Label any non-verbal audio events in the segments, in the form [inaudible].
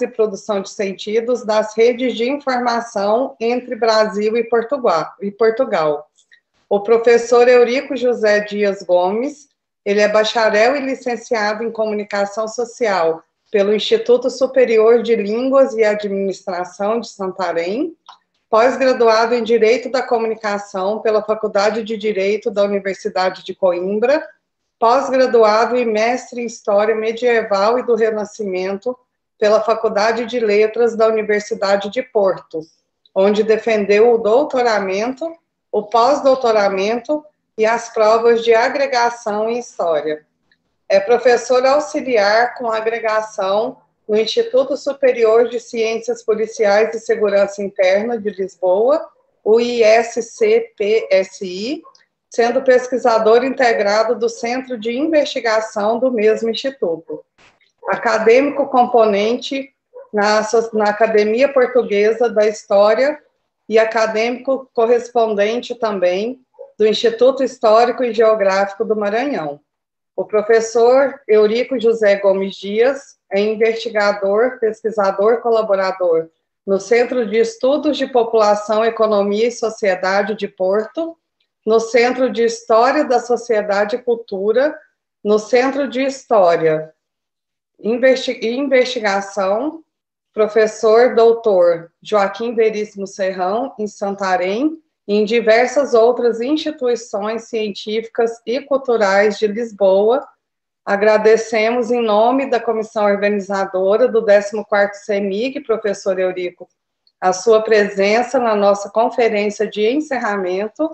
e produção de sentidos das redes de informação entre Brasil e Portugal. O professor Eurico José Dias Gomes, ele é bacharel e licenciado em comunicação social pelo Instituto Superior de Línguas e Administração de Santarém, pós-graduado em Direito da Comunicação pela Faculdade de Direito da Universidade de Coimbra, pós-graduado e mestre em História Medieval e do Renascimento pela Faculdade de Letras da Universidade de Porto, onde defendeu o doutoramento, o pós-doutoramento e as provas de agregação em História. É professor auxiliar com agregação no Instituto Superior de Ciências Policiais e Segurança Interna de Lisboa, o ISCPSI, sendo pesquisador integrado do Centro de Investigação do mesmo instituto. Acadêmico componente na, na Academia Portuguesa da História e acadêmico correspondente também do Instituto Histórico e Geográfico do Maranhão. O professor Eurico José Gomes Dias é investigador, pesquisador, colaborador no Centro de Estudos de População, Economia e Sociedade de Porto no Centro de História da Sociedade e Cultura, no Centro de História Investigação, professor doutor Joaquim Veríssimo Serrão, em Santarém, e em diversas outras instituições científicas e culturais de Lisboa. Agradecemos em nome da comissão organizadora do 14º CEMIG, professor Eurico, a sua presença na nossa conferência de encerramento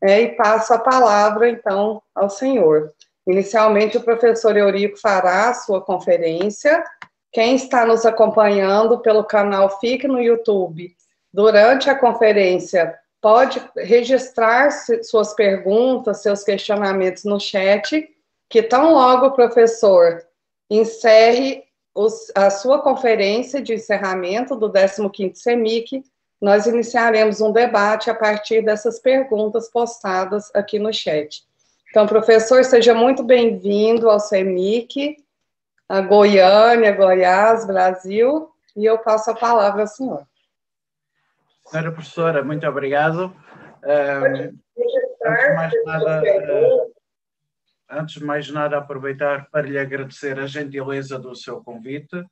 é, e passo a palavra, então, ao senhor. Inicialmente, o professor Eurico fará a sua conferência. Quem está nos acompanhando pelo canal FIC no YouTube, durante a conferência, pode registrar suas perguntas, seus questionamentos no chat, que tão logo o professor encerre os, a sua conferência de encerramento do 15º CEMIC, nós iniciaremos um debate a partir dessas perguntas postadas aqui no chat. Então, professor, seja muito bem-vindo ao CEMIC, a Goiânia, Goiás, Brasil, e eu passo a palavra ao senhor. Senhora professora, muito obrigado. Uh, antes, de mais nada, uh, antes de mais nada, aproveitar para lhe agradecer a gentileza do seu convite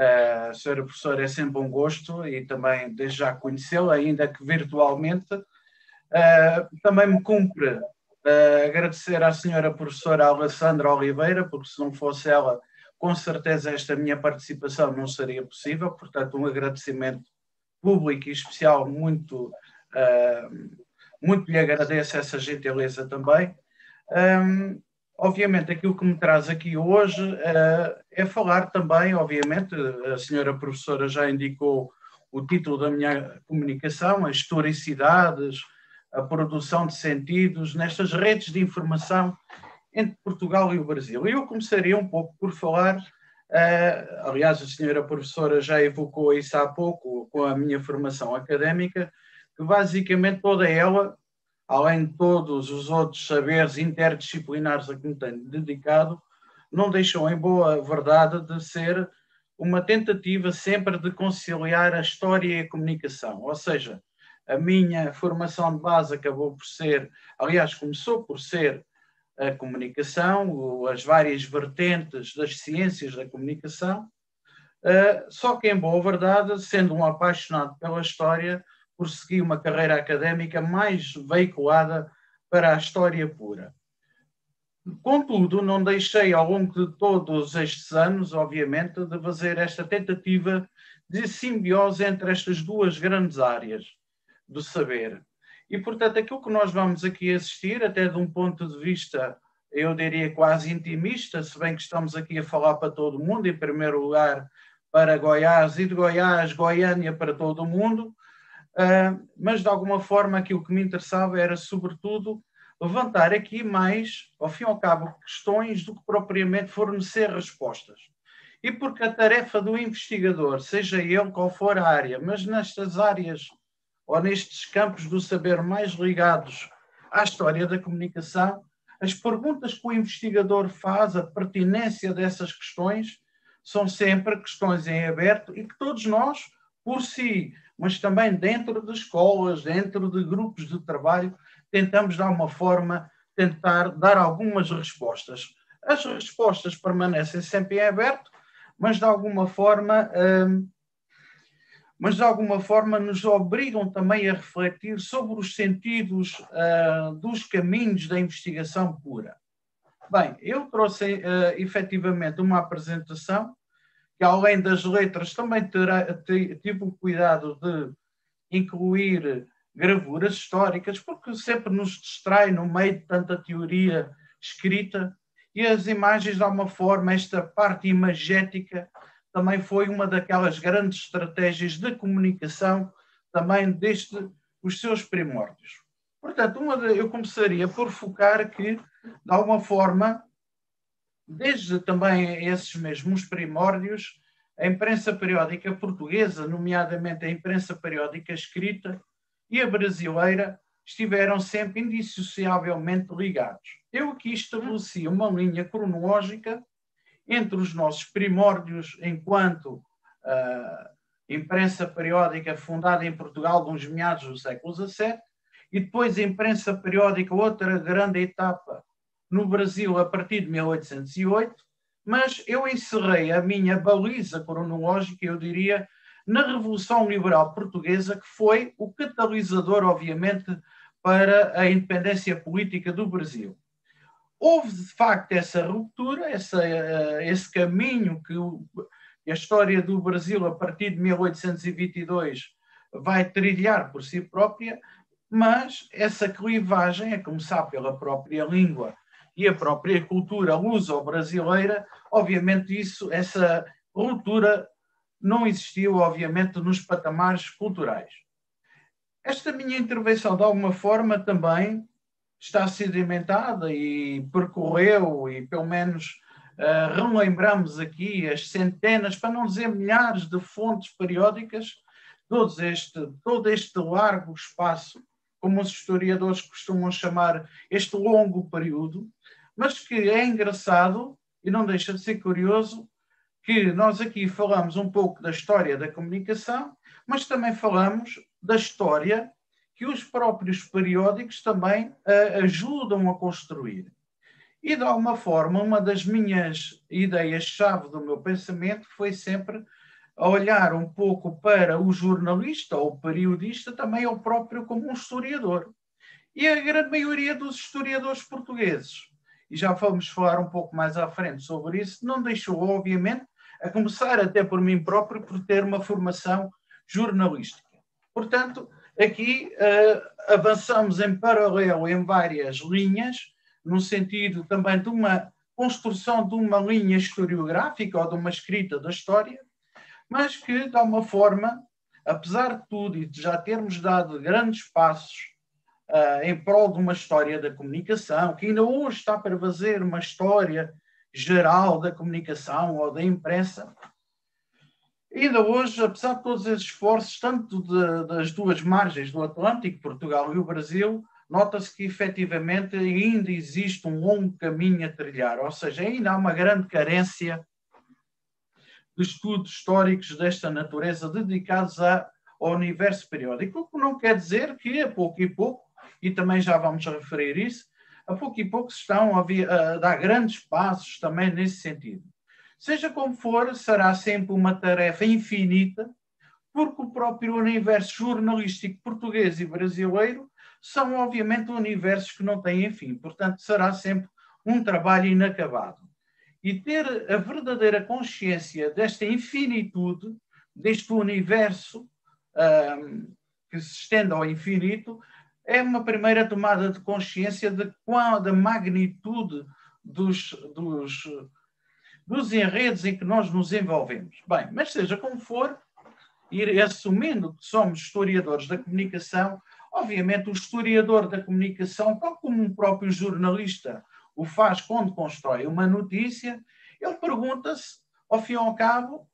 Uh, senhora professora, é sempre um gosto e também desde já conhecê-la, ainda que virtualmente. Uh, também me cumpre uh, agradecer à senhora professora Alessandra Oliveira, porque se não fosse ela, com certeza esta minha participação não seria possível, portanto um agradecimento público e especial muito, uh, muito lhe agradeço essa gentileza também. Um, Obviamente, aquilo que me traz aqui hoje uh, é falar também, obviamente, a senhora professora já indicou o título da minha comunicação, as historicidades, a produção de sentidos nestas redes de informação entre Portugal e o Brasil. E eu começaria um pouco por falar, uh, aliás, a senhora professora já evocou isso há pouco com a minha formação académica, que basicamente toda ela além de todos os outros saberes interdisciplinares a que me tenho dedicado, não deixou em boa verdade de ser uma tentativa sempre de conciliar a história e a comunicação. Ou seja, a minha formação de base acabou por ser, aliás, começou por ser a comunicação, as várias vertentes das ciências da comunicação, eh, só que, em boa verdade, sendo um apaixonado pela história, prosegui uma carreira académica mais veiculada para a história pura. Contudo, não deixei ao longo de todos estes anos, obviamente, de fazer esta tentativa de simbiose entre estas duas grandes áreas do saber. E, portanto, aquilo que nós vamos aqui assistir, até de um ponto de vista, eu diria quase intimista, se bem que estamos aqui a falar para todo mundo, em primeiro lugar para Goiás e de Goiás, Goiânia para todo o mundo, Uh, mas de alguma forma aquilo que me interessava era, sobretudo, levantar aqui mais, ao fim e ao cabo, questões do que propriamente fornecer respostas. E porque a tarefa do investigador, seja ele qual for a área, mas nestas áreas ou nestes campos do saber mais ligados à história da comunicação, as perguntas que o investigador faz, a pertinência dessas questões, são sempre questões em aberto e que todos nós, por si, mas também dentro de escolas, dentro de grupos de trabalho, tentamos dar uma forma, tentar dar algumas respostas. As respostas permanecem sempre em aberto, mas de alguma forma, hum, mas de alguma forma nos obrigam também a refletir sobre os sentidos uh, dos caminhos da investigação pura. Bem, eu trouxe uh, efetivamente uma apresentação que, além das letras, também terá, tive o cuidado de incluir gravuras históricas, porque sempre nos distrai no meio de tanta teoria escrita, e as imagens, de alguma forma, esta parte imagética também foi uma daquelas grandes estratégias de comunicação também desde os seus primórdios. Portanto, de, eu começaria por focar que, de alguma forma, desde também esses mesmos primórdios, a imprensa periódica portuguesa, nomeadamente a imprensa periódica escrita e a brasileira, estiveram sempre indissociavelmente ligados. Eu aqui estabeleci uma linha cronológica entre os nossos primórdios enquanto uh, imprensa periódica fundada em Portugal nos meados do século XVII e depois a imprensa periódica, outra grande etapa no Brasil a partir de 1808, mas eu encerrei a minha baliza cronológica, eu diria, na Revolução Liberal Portuguesa, que foi o catalisador, obviamente, para a independência política do Brasil. Houve, de facto, essa ruptura, essa, eh, esse caminho que a história do Brasil, a partir de 1822, vai trilhar por si própria, mas essa clivagem, a começar pela própria língua e a própria cultura luso-brasileira, obviamente isso, essa ruptura não existiu, obviamente, nos patamares culturais. Esta minha intervenção, de alguma forma, também está sedimentada e percorreu, e pelo menos uh, relembramos aqui as centenas, para não dizer milhares de fontes periódicas, todo este, todo este largo espaço, como os historiadores costumam chamar este longo período, mas que é engraçado e não deixa de ser curioso que nós aqui falamos um pouco da história da comunicação, mas também falamos da história que os próprios periódicos também uh, ajudam a construir. E, de alguma forma, uma das minhas ideias-chave do meu pensamento foi sempre olhar um pouco para o jornalista ou o periodista também ao próprio como um historiador. E a grande maioria dos historiadores portugueses, e já vamos falar um pouco mais à frente sobre isso, não deixou, obviamente, a começar até por mim próprio, por ter uma formação jornalística. Portanto, Aqui uh, avançamos em paralelo em várias linhas, no sentido também de uma construção de uma linha historiográfica ou de uma escrita da história, mas que, de alguma forma, apesar de tudo e de já termos dado grandes passos uh, em prol de uma história da comunicação, que ainda hoje está para fazer uma história geral da comunicação ou da imprensa, Ainda hoje, apesar de todos esses esforços, tanto de, das duas margens do Atlântico, Portugal e o Brasil, nota-se que efetivamente ainda existe um longo caminho a trilhar, ou seja, ainda há uma grande carência de estudos históricos desta natureza dedicados a, ao universo periódico, o que não quer dizer que a pouco e pouco, e também já vamos referir isso, a pouco e pouco se estão a, a dar grandes passos também nesse sentido. Seja como for, será sempre uma tarefa infinita, porque o próprio universo jornalístico português e brasileiro são, obviamente, universos que não têm fim. Portanto, será sempre um trabalho inacabado. E ter a verdadeira consciência desta infinitude, deste universo um, que se estende ao infinito, é uma primeira tomada de consciência de qual, da magnitude dos, dos dos enredos em que nós nos envolvemos. Bem, mas seja como for, ir assumindo que somos historiadores da comunicação, obviamente o historiador da comunicação, tal como um próprio jornalista o faz quando constrói uma notícia, ele pergunta-se, ao fim e ao cabo,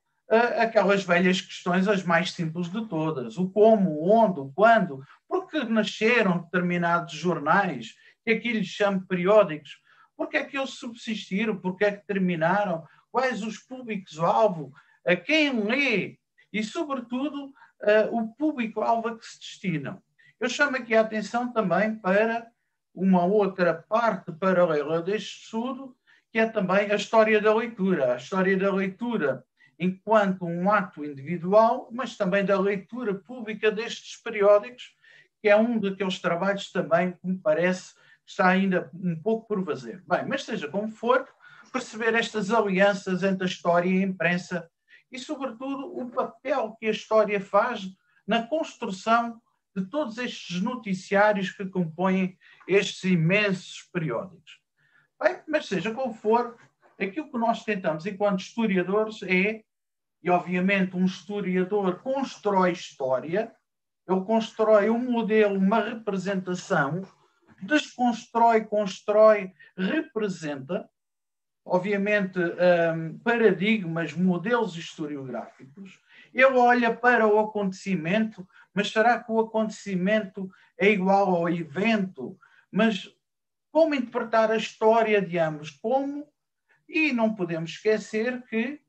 aquelas velhas questões, as mais simples de todas: o como, o onde, o quando, porque nasceram determinados jornais, que aqui lhes chamo periódicos, porque é que eles subsistiram, porque é que terminaram, quais os públicos-alvo, a quem lê e, sobretudo, uh, o público-alvo a que se destinam. Eu chamo aqui a atenção também para uma outra parte paralela deste estudo, que é também a história da leitura. A história da leitura enquanto um ato individual, mas também da leitura pública destes periódicos, que é um daqueles trabalhos também que me parece que está ainda um pouco por fazer. Bem, mas seja como for, perceber estas alianças entre a história e a imprensa e, sobretudo, o papel que a história faz na construção de todos estes noticiários que compõem estes imensos periódicos. Bem, mas seja como for, aquilo que nós tentamos enquanto historiadores é, e obviamente um historiador constrói história, ele constrói um modelo, uma representação, desconstrói, constrói, representa, obviamente, um, paradigmas, modelos historiográficos. Ele olha para o acontecimento, mas será que o acontecimento é igual ao evento? Mas como interpretar a história de ambos? Como? E não podemos esquecer que,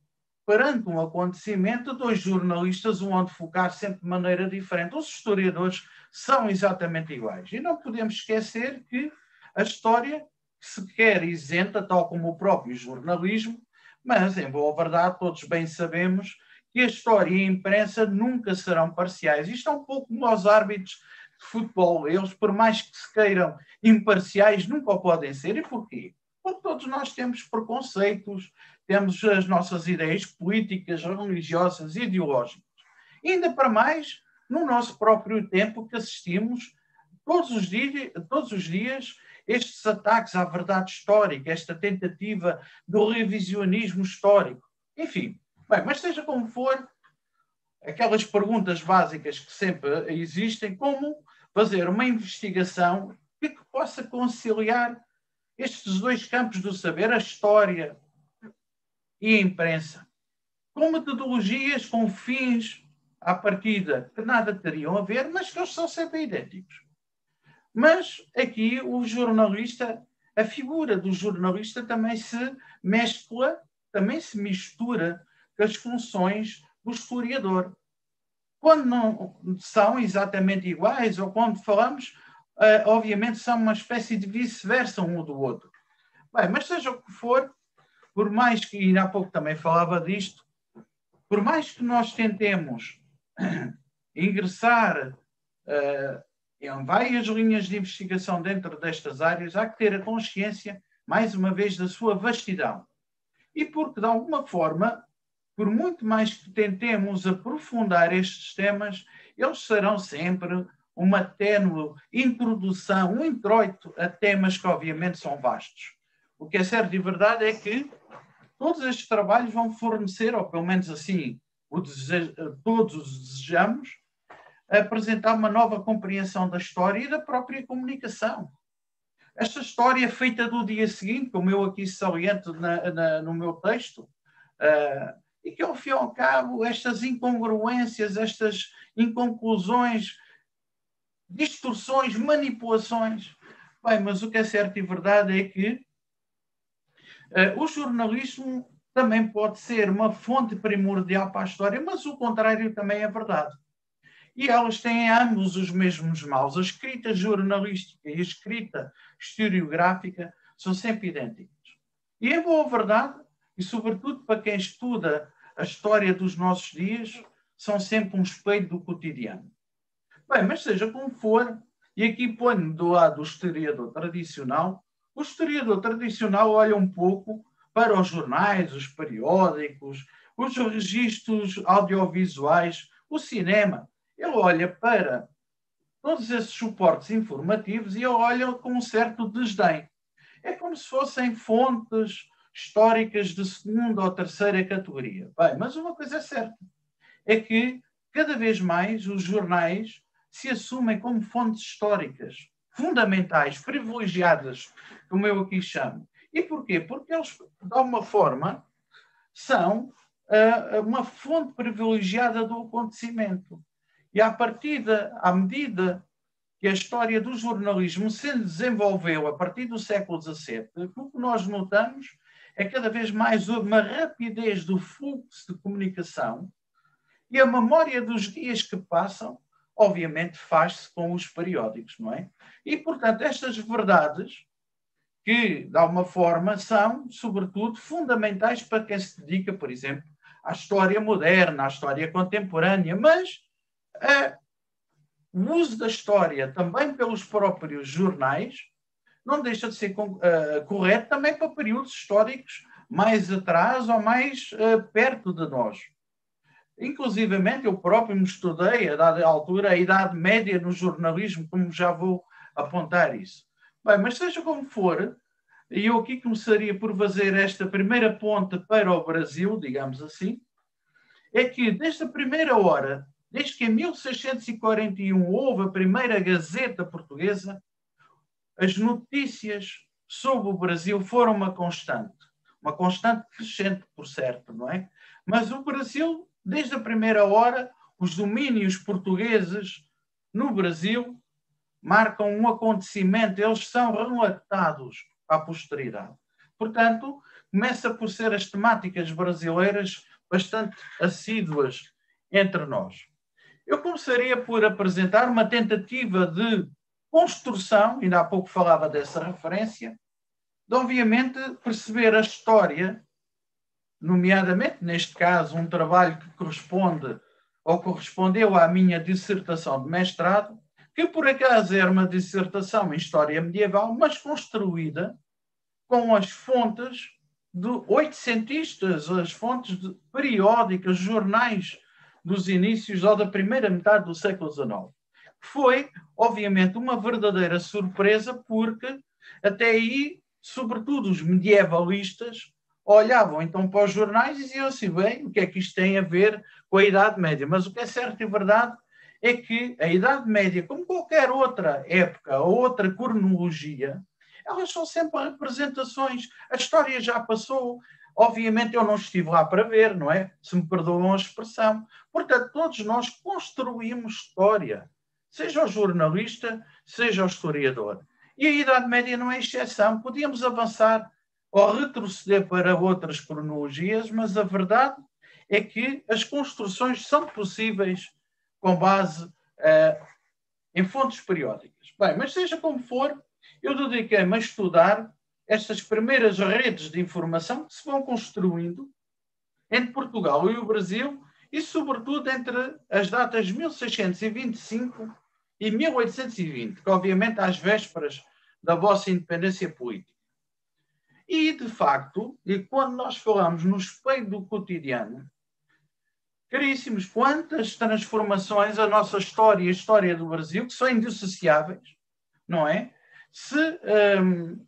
perante um acontecimento, dois jornalistas vão focar sempre de maneira diferente. Os historiadores são exatamente iguais. E não podemos esquecer que a história se quer isenta, tal como o próprio jornalismo, mas, em boa verdade, todos bem sabemos que a história e a imprensa nunca serão parciais. Isto é um pouco como aos árbitros de futebol. Eles, por mais que se queiram imparciais, nunca o podem ser. E porquê? Porque todos nós temos preconceitos, temos as nossas ideias políticas, religiosas, ideológicas. Ainda para mais, no nosso próprio tempo que assistimos todos os dias, todos os dias estes ataques à verdade histórica, esta tentativa do revisionismo histórico. Enfim, bem, mas seja como for, aquelas perguntas básicas que sempre existem, como fazer uma investigação que possa conciliar estes dois campos do saber, a história e imprensa, com metodologias, com fins à partida que nada teriam a ver, mas que eles são sempre idênticos. Mas aqui o jornalista, a figura do jornalista também se mescla, também se mistura com as funções do historiador. Quando não são exatamente iguais, ou quando falamos, uh, obviamente são uma espécie de vice-versa um do outro. Bem, mas seja o que for, por mais que, e há pouco também falava disto, por mais que nós tentemos [clears throat] ingressar uh, em várias linhas de investigação dentro destas áreas, há que ter a consciência, mais uma vez, da sua vastidão. E porque, de alguma forma, por muito mais que tentemos aprofundar estes temas, eles serão sempre uma ténue introdução, um introito a temas que, obviamente, são vastos. O que é certo e verdade é que todos estes trabalhos vão fornecer, ou pelo menos assim o todos os desejamos, apresentar uma nova compreensão da história e da própria comunicação. Esta história feita do dia seguinte, como eu aqui saliento na, na, no meu texto, uh, e que ao fim e ao cabo estas incongruências, estas inconclusões, distorções, manipulações. Bem, mas o que é certo e verdade é que o jornalismo também pode ser uma fonte primordial para a história, mas o contrário também é verdade e elas têm ambos os mesmos maus. A escrita jornalística e a escrita historiográfica são sempre idênticas. E é boa verdade, e sobretudo para quem estuda a história dos nossos dias, são sempre um espelho do cotidiano. Bem, mas seja como for, e aqui ponho do lado do historiador tradicional, o historiador tradicional olha um pouco para os jornais, os periódicos, os registros audiovisuais, o cinema, ele olha para todos esses suportes informativos e olha com um certo desdém. É como se fossem fontes históricas de segunda ou terceira categoria. Bem, mas uma coisa é certa, é que cada vez mais os jornais se assumem como fontes históricas fundamentais, privilegiadas, como eu aqui chamo. E porquê? Porque eles, de alguma forma, são uh, uma fonte privilegiada do acontecimento. E à partida, à medida que a história do jornalismo se desenvolveu a partir do século XVII, o que nós notamos é cada vez mais uma rapidez do fluxo de comunicação e a memória dos dias que passam, obviamente, faz-se com os periódicos, não é? E, portanto, estas verdades, que, de alguma forma, são, sobretudo, fundamentais para quem se dedica, por exemplo, à história moderna, à história contemporânea, mas a, o uso da história também pelos próprios jornais não deixa de ser uh, correto também para períodos históricos mais atrás ou mais uh, perto de nós. Inclusivamente, eu próprio me estudei, a dada altura, a Idade Média no jornalismo, como já vou apontar isso. Bem, mas seja como for, eu aqui começaria por fazer esta primeira ponte para o Brasil, digamos assim, é que desde a primeira hora, desde que em 1641 houve a primeira Gazeta Portuguesa, as notícias sobre o Brasil foram uma constante. Uma constante crescente, por certo, não é? Mas o Brasil desde a primeira hora, os domínios portugueses no Brasil marcam um acontecimento, eles são relatados à posteridade. Portanto, começa por ser as temáticas brasileiras bastante assíduas entre nós. Eu começaria por apresentar uma tentativa de construção, ainda há pouco falava dessa referência, de obviamente perceber a história nomeadamente, neste caso, um trabalho que corresponde ou correspondeu à minha dissertação de mestrado, que por acaso era uma dissertação em História Medieval, mas construída com as fontes de oitocentistas, as fontes de periódicas, jornais dos inícios ou da primeira metade do século XIX. Foi, obviamente, uma verdadeira surpresa, porque até aí, sobretudo os medievalistas, olhavam então para os jornais e diziam assim, bem, o que é que isto tem a ver com a Idade Média? Mas o que é certo e verdade é que a Idade Média, como qualquer outra época ou outra cronologia, elas são sempre representações. A história já passou. Obviamente eu não estive lá para ver, não é? Se me perdoam a expressão. Portanto, todos nós construímos história, seja o jornalista, seja o historiador. E a Idade Média não é exceção. Podíamos avançar ou retroceder para outras cronologias, mas a verdade é que as construções são possíveis com base uh, em fontes periódicas. Bem, mas seja como for, eu dediquei-me a estudar estas primeiras redes de informação que se vão construindo entre Portugal e o Brasil e, sobretudo, entre as datas 1625 e 1820, que obviamente às vésperas da vossa independência política. E, de facto, e quando nós falamos no espelho do cotidiano, caríssimos, quantas transformações a nossa história e a história do Brasil, que são indissociáveis, não é? Se, hum,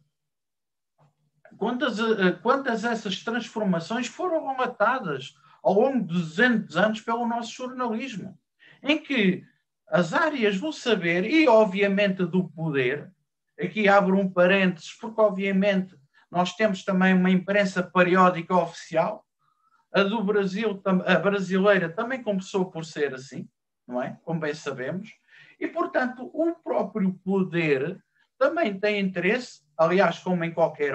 quantas, eh, quantas essas transformações foram relatadas ao longo de 200 anos pelo nosso jornalismo, em que as áreas do saber e, obviamente, do poder, aqui abro um parênteses, porque, obviamente, nós temos também uma imprensa periódica oficial. A do Brasil, a brasileira, também começou por ser assim, não é? Como bem sabemos. E, portanto, o próprio poder também tem interesse, aliás, como em qualquer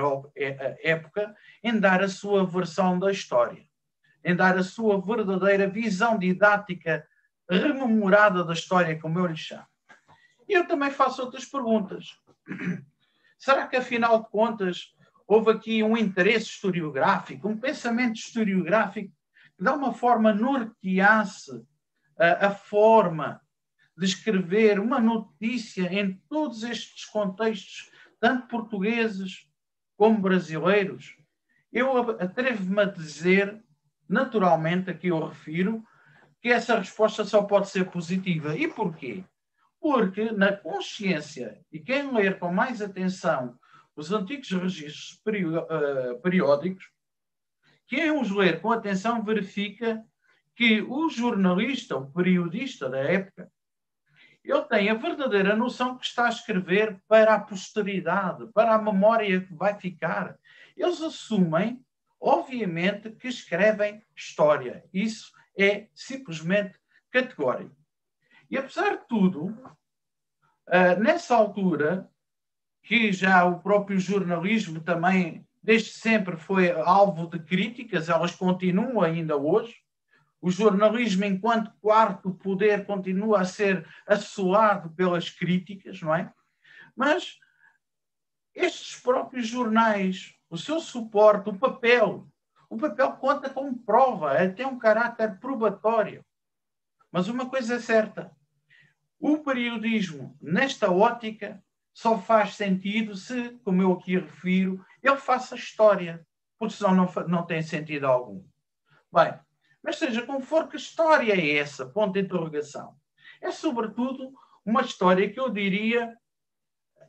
época, em dar a sua versão da história, em dar a sua verdadeira visão didática rememorada da história, como eu lhe chamo. E eu também faço outras perguntas. Será que, afinal de contas, houve aqui um interesse historiográfico, um pensamento historiográfico que, de uma forma, norteasse a, a forma de escrever uma notícia em todos estes contextos, tanto portugueses como brasileiros. Eu atrevo-me a dizer, naturalmente, aqui eu refiro, que essa resposta só pode ser positiva. E porquê? Porque na consciência, e quem ler com mais atenção os antigos registros eh, periódicos, quem os ler com atenção verifica que o jornalista, o periodista da época, ele tem a verdadeira noção que está a escrever para a posteridade, para a memória que vai ficar. Eles assumem, obviamente, que escrevem história. Isso é simplesmente categórico. E apesar de tudo, eh, nessa altura, que já o próprio jornalismo também desde sempre foi alvo de críticas, elas continuam ainda hoje. O jornalismo, enquanto quarto poder, continua a ser assolado pelas críticas, não é? Mas estes próprios jornais, o seu suporte, o papel, o papel conta como prova, é, tem um caráter probatório. Mas uma coisa é certa: o periodismo, nesta ótica, só faz sentido se, como eu aqui refiro, ele faça história, porque senão não, não tem sentido algum. Bem, mas seja como for, que história é essa? Ponto de interrogação. É, sobretudo, uma história que eu diria,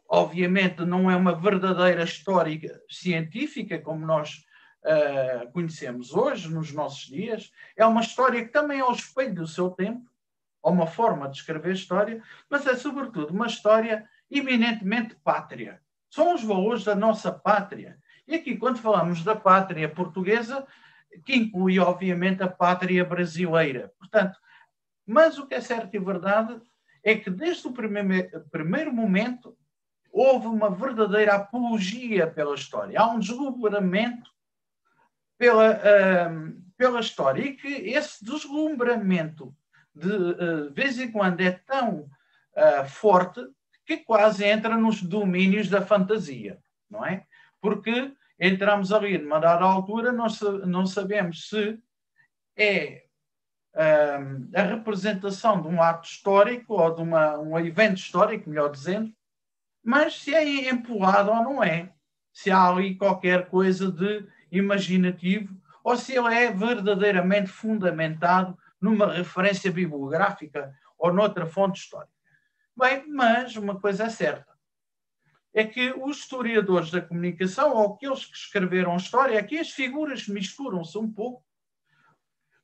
obviamente, não é uma verdadeira história científica, como nós uh, conhecemos hoje, nos nossos dias. É uma história que também é o espelho do seu tempo, ou uma forma de escrever história, mas é, sobretudo, uma história eminentemente pátria. São os valores da nossa pátria. E aqui, quando falamos da pátria portuguesa, que inclui, obviamente, a pátria brasileira. Portanto, mas o que é certo e verdade é que, desde o primeiro, primeiro momento, houve uma verdadeira apologia pela história. Há um deslumbramento pela, uh, pela história. E que esse deslumbramento, de, uh, vez em quando, é tão uh, forte que quase entra nos domínios da fantasia, não é? Porque entramos ali numa dada altura, nós não sabemos se é um, a representação de um ato histórico ou de uma, um evento histórico, melhor dizendo, mas se é empurrado ou não é. Se há ali qualquer coisa de imaginativo ou se ele é verdadeiramente fundamentado numa referência bibliográfica ou noutra fonte histórica. Bem, mas uma coisa é certa é que os historiadores da comunicação, ou aqueles que escreveram história, aqui as figuras misturam-se um pouco,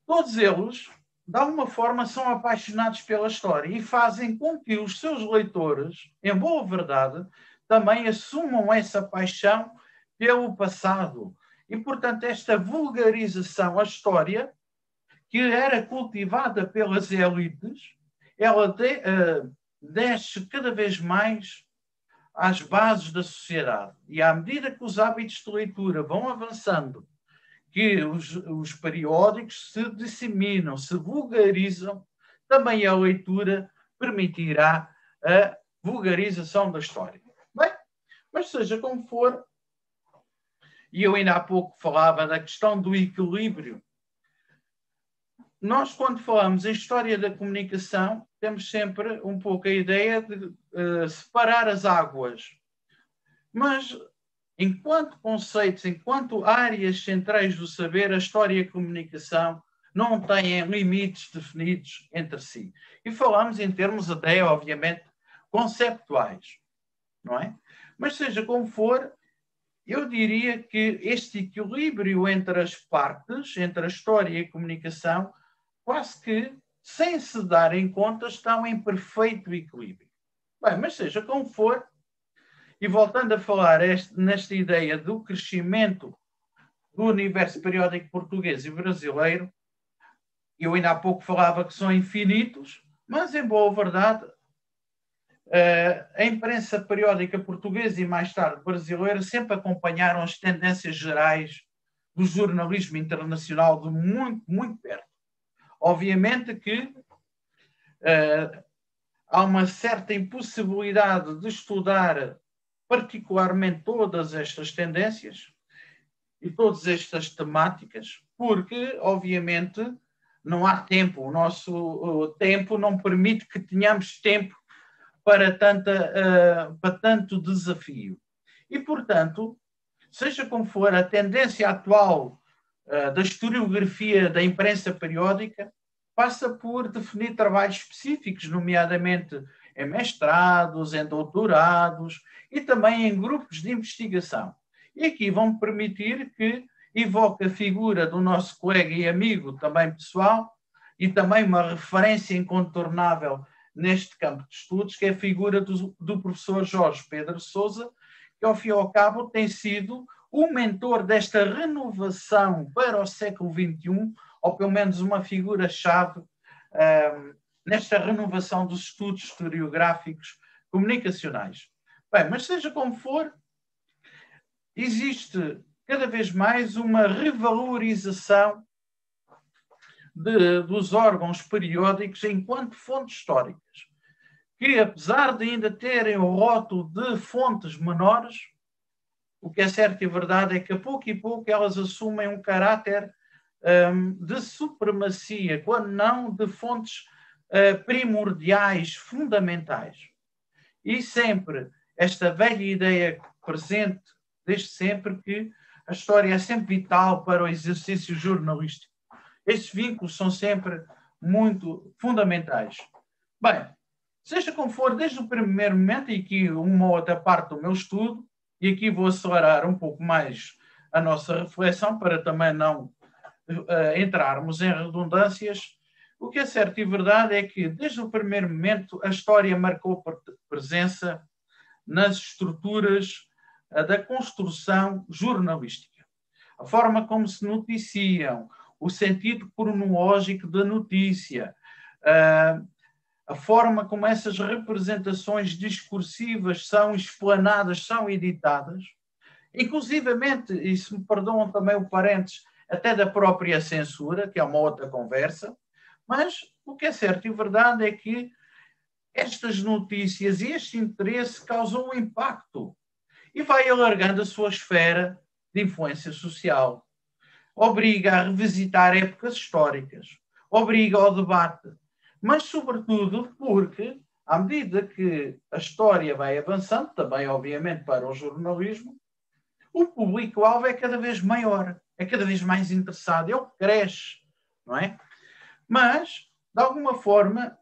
todos eles, de alguma forma, são apaixonados pela história e fazem com que os seus leitores, em boa verdade, também assumam essa paixão pelo passado. E, portanto, esta vulgarização à história, que era cultivada pelas elites, ela de, uh, desce cada vez mais às bases da sociedade. E à medida que os hábitos de leitura vão avançando, que os, os periódicos se disseminam, se vulgarizam, também a leitura permitirá a vulgarização da história. Bem, mas seja como for, e eu ainda há pouco falava da questão do equilíbrio. Nós, quando falamos em história da comunicação, temos sempre um pouco a ideia de uh, separar as águas. Mas, enquanto conceitos, enquanto áreas centrais do saber, a história e a comunicação não têm limites definidos entre si. E falamos em termos até, obviamente, conceptuais, não é? Mas seja como for, eu diria que este equilíbrio entre as partes, entre a história e a comunicação, quase que sem se darem conta, estão em perfeito equilíbrio. Bem, mas seja como for, e voltando a falar este, nesta ideia do crescimento do universo periódico português e brasileiro, eu ainda há pouco falava que são infinitos, mas em boa verdade, eh, a imprensa periódica portuguesa e mais tarde brasileira sempre acompanharam as tendências gerais do jornalismo internacional de muito, muito perto. Obviamente que uh, há uma certa impossibilidade de estudar particularmente todas estas tendências e todas estas temáticas, porque, obviamente, não há tempo. O nosso tempo não permite que tenhamos tempo para, tanta, uh, para tanto desafio. E, portanto, seja como for, a tendência atual da historiografia da imprensa periódica passa por definir trabalhos específicos, nomeadamente em mestrados, em doutorados e também em grupos de investigação. E aqui vão permitir que evoque a figura do nosso colega e amigo, também pessoal, e também uma referência incontornável neste campo de estudos, que é a figura do, do professor Jorge Pedro Souza, que ao fim e ao cabo tem sido o mentor desta renovação para o século XXI, ou pelo menos uma figura-chave um, nesta renovação dos estudos historiográficos comunicacionais. Bem, mas seja como for, existe cada vez mais uma revalorização de, dos órgãos periódicos enquanto fontes históricas, que apesar de ainda terem o rótulo de fontes menores, o que é certo e verdade é que a pouco e pouco elas assumem um caráter um, de supremacia, quando não de fontes uh, primordiais, fundamentais. E sempre esta velha ideia presente, desde sempre, que a história é sempre vital para o exercício jornalístico. Estes vínculos são sempre muito fundamentais. Bem, seja como for, desde o primeiro momento, e aqui uma outra parte do meu estudo, e aqui vou acelerar um pouco mais a nossa reflexão para também não uh, entrarmos em redundâncias. O que é certo e verdade é que, desde o primeiro momento, a história marcou presença nas estruturas uh, da construção jornalística. A forma como se noticiam, o sentido cronológico da notícia, uh, a forma como essas representações discursivas são explanadas, são editadas, inclusivamente, e se me perdoam também o parênteses, até da própria censura, que é uma outra conversa, mas o que é certo e verdade é que estas notícias e este interesse causam um impacto e vai alargando a sua esfera de influência social. Obriga a revisitar épocas históricas, obriga ao debate, mas sobretudo porque, à medida que a história vai avançando, também obviamente para o jornalismo, o público-alvo é cada vez maior, é cada vez mais interessado, ele cresce, não é? Mas, de alguma forma,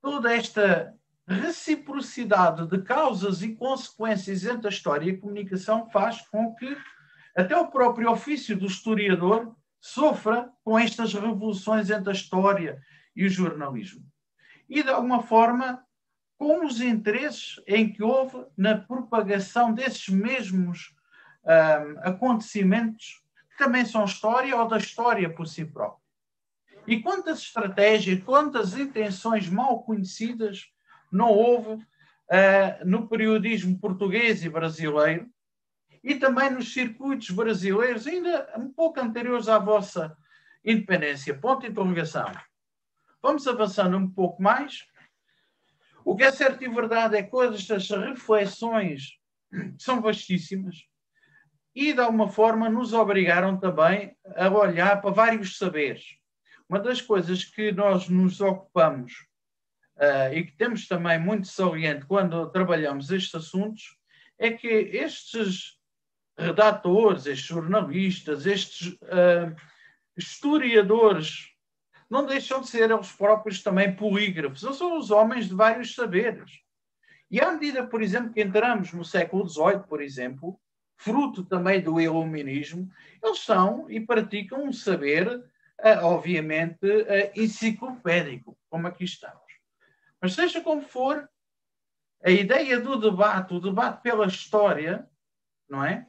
toda esta reciprocidade de causas e consequências entre a história e a comunicação faz com que até o próprio ofício do historiador sofra com estas revoluções entre a história e o jornalismo. E, de alguma forma, com os interesses em que houve na propagação desses mesmos um, acontecimentos, que também são história ou da história por si própria. E quantas estratégias, quantas intenções mal conhecidas não houve uh, no periodismo português e brasileiro, e também nos circuitos brasileiros, ainda um pouco anteriores à vossa independência. Ponto de interrogação. Vamos avançando um pouco mais. O que é certo e verdade é que estas reflexões são vastíssimas e, de alguma forma, nos obrigaram também a olhar para vários saberes. Uma das coisas que nós nos ocupamos uh, e que temos também muito saliente quando trabalhamos estes assuntos é que estes redatores, estes jornalistas, estes uh, historiadores não deixam de ser eles próprios também polígrafos. Eles são os homens de vários saberes. E à medida, por exemplo, que entramos no século XVIII, por exemplo, fruto também do iluminismo, eles são e praticam um saber, eh, obviamente, eh, enciclopédico, como aqui estamos. Mas seja como for, a ideia do debate, o debate pela história, não é?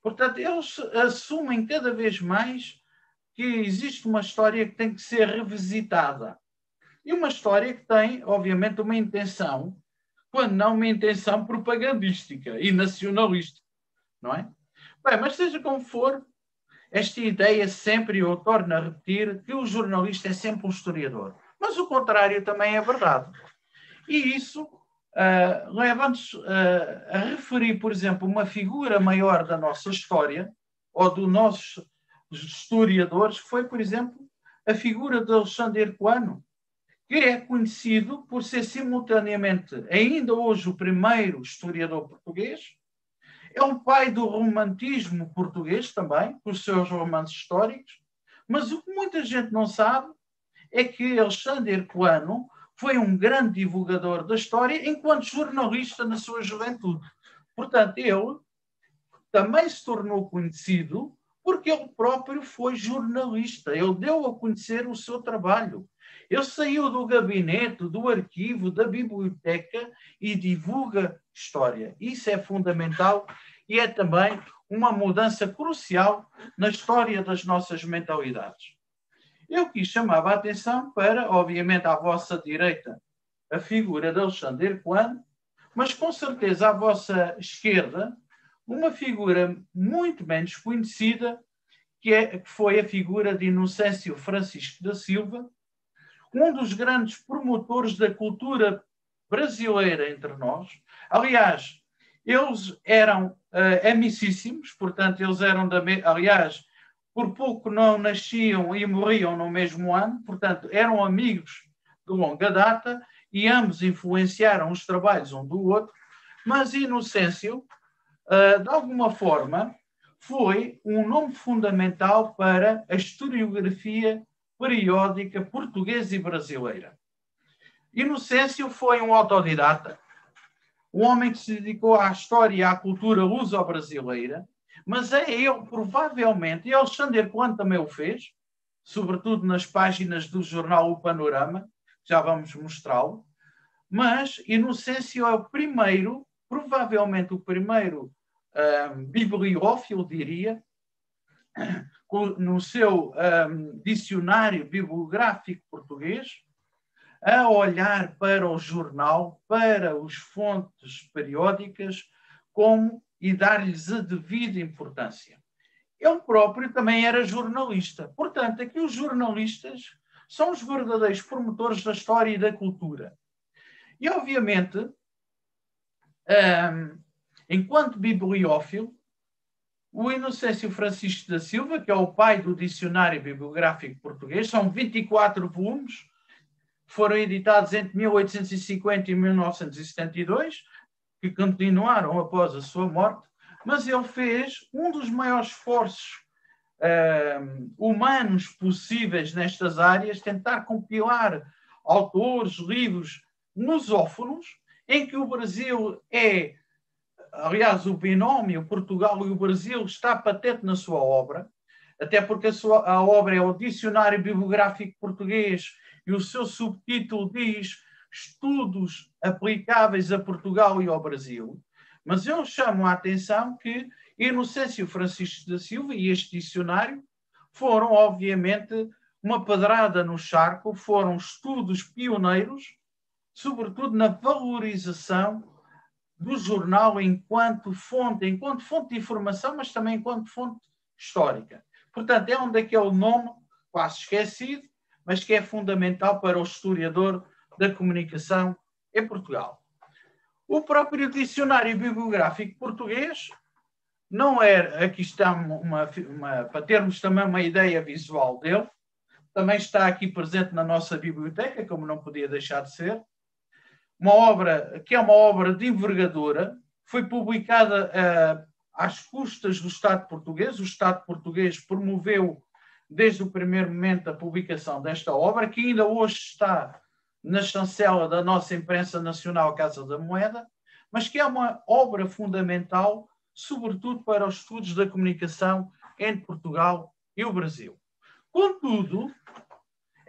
Portanto, eles assumem cada vez mais que existe uma história que tem que ser revisitada. E uma história que tem, obviamente, uma intenção, quando não uma intenção propagandística e nacionalística, não é? Bem, mas seja como for, esta ideia sempre, eu torno a repetir, que o jornalista é sempre um historiador. Mas o contrário também é verdade. E isso uh, leva-nos uh, a referir, por exemplo, uma figura maior da nossa história, ou do nosso historiadores foi, por exemplo, a figura de Alexandre Herculano, que é conhecido por ser simultaneamente, ainda hoje, o primeiro historiador português, é o pai do romantismo português também, com os seus romances históricos, mas o que muita gente não sabe é que Alexandre Herculano foi um grande divulgador da história enquanto jornalista na sua juventude. Portanto, ele também se tornou conhecido porque ele próprio foi jornalista, ele deu a conhecer o seu trabalho. Ele saiu do gabinete, do arquivo, da biblioteca e divulga história. Isso é fundamental e é também uma mudança crucial na história das nossas mentalidades. Eu quis chamar a atenção para, obviamente, à vossa direita, a figura de Alexandre Herculano, mas com certeza à vossa esquerda, uma figura muito menos conhecida, que, é, que foi a figura de Inocêncio Francisco da Silva, um dos grandes promotores da cultura brasileira entre nós. Aliás, eles eram uh, amicíssimos, portanto, eles eram da. Aliás, por pouco não nasciam e morriam no mesmo ano, portanto, eram amigos de longa data e ambos influenciaram os trabalhos um do outro, mas Inocêncio, uh, de alguma forma, foi um nome fundamental para a historiografia periódica portuguesa e brasileira. Inocêncio foi um autodidata, um homem que se dedicou à história e à cultura luso-brasileira, mas é ele, provavelmente, e Alexandre Coan também o fez, sobretudo nas páginas do jornal O Panorama, já vamos mostrá-lo, mas Inocêncio é o primeiro, provavelmente o primeiro um, bibliófilo, diria, no seu um, dicionário bibliográfico português, a olhar para o jornal, para as fontes periódicas, como e dar-lhes a devida importância. Ele próprio também era jornalista. Portanto, aqui os jornalistas são os verdadeiros promotores da história e da cultura. E, obviamente, um, enquanto bibliófilo, o Inocêncio Francisco da Silva, que é o pai do Dicionário Bibliográfico Português, são 24 volumes, foram editados entre 1850 e 1972, que continuaram após a sua morte, mas ele fez um dos maiores esforços uh, humanos possíveis nestas áreas, tentar compilar autores, livros lusófonos, em que o Brasil é, aliás, o binómio Portugal e o Brasil está patente na sua obra, até porque a, sua, a obra é o Dicionário Bibliográfico Português e o seu subtítulo diz Estudos aplicáveis a Portugal e ao Brasil. Mas eu chamo a atenção que Inocêncio Francisco da Silva e este dicionário foram, obviamente, uma pedrada no charco, foram estudos pioneiros, sobretudo na valorização do jornal enquanto fonte, enquanto fonte de informação, mas também enquanto fonte histórica. Portanto, é um daquele nome quase esquecido, mas que é fundamental para o historiador da comunicação em Portugal. O próprio dicionário bibliográfico português não é, aqui está uma, uma, para termos também uma ideia visual dele, também está aqui presente na nossa biblioteca, como não podia deixar de ser, uma obra que é uma obra de envergadura, foi publicada uh, às custas do Estado português, o Estado português promoveu desde o primeiro momento a publicação desta obra, que ainda hoje está na chancela da nossa imprensa nacional Casa da Moeda, mas que é uma obra fundamental sobretudo para os estudos da comunicação entre Portugal e o Brasil. Contudo,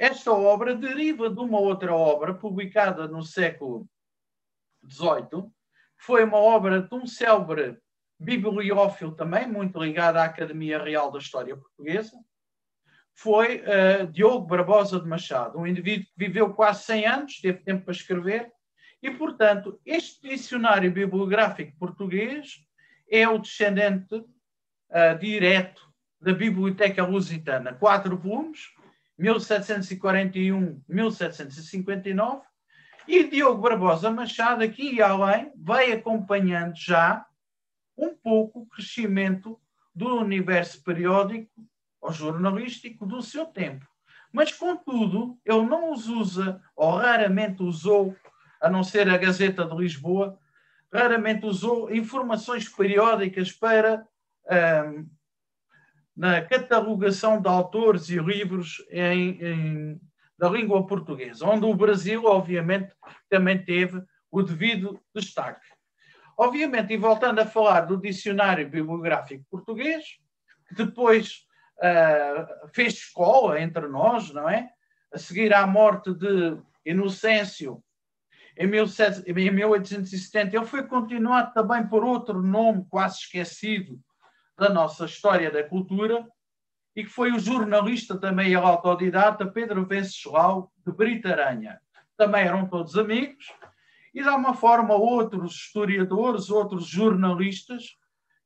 esta obra deriva de uma outra obra publicada no século XVIII, foi uma obra de um célebre bibliófilo também, muito ligado à Academia Real da História Portuguesa, foi uh, Diogo Barbosa de Machado, um indivíduo que viveu quase 100 anos, teve tempo para escrever, e, portanto, este dicionário bibliográfico português é o descendente uh, direto da Biblioteca Lusitana. Quatro volumes, 1741-1759, e Diogo Barbosa Machado, aqui e além, vai acompanhando já um pouco o crescimento do universo periódico ou jornalístico do seu tempo. Mas, contudo, ele não os usa, ou raramente usou, a não ser a Gazeta de Lisboa, raramente usou informações periódicas para um, na catalogação de autores e livros em, em, da língua portuguesa, onde o Brasil, obviamente, também teve o devido destaque. Obviamente, e voltando a falar do Dicionário Bibliográfico Português, que depois uh, fez escola entre nós, não é? A seguir à morte de Inocêncio em, 1870. Ele foi continuado também por outro nome quase esquecido da nossa história da cultura, e que foi o jornalista também autodidata Pedro Venceslau de Brita Aranha. Também eram todos amigos, e de alguma forma outros historiadores, outros jornalistas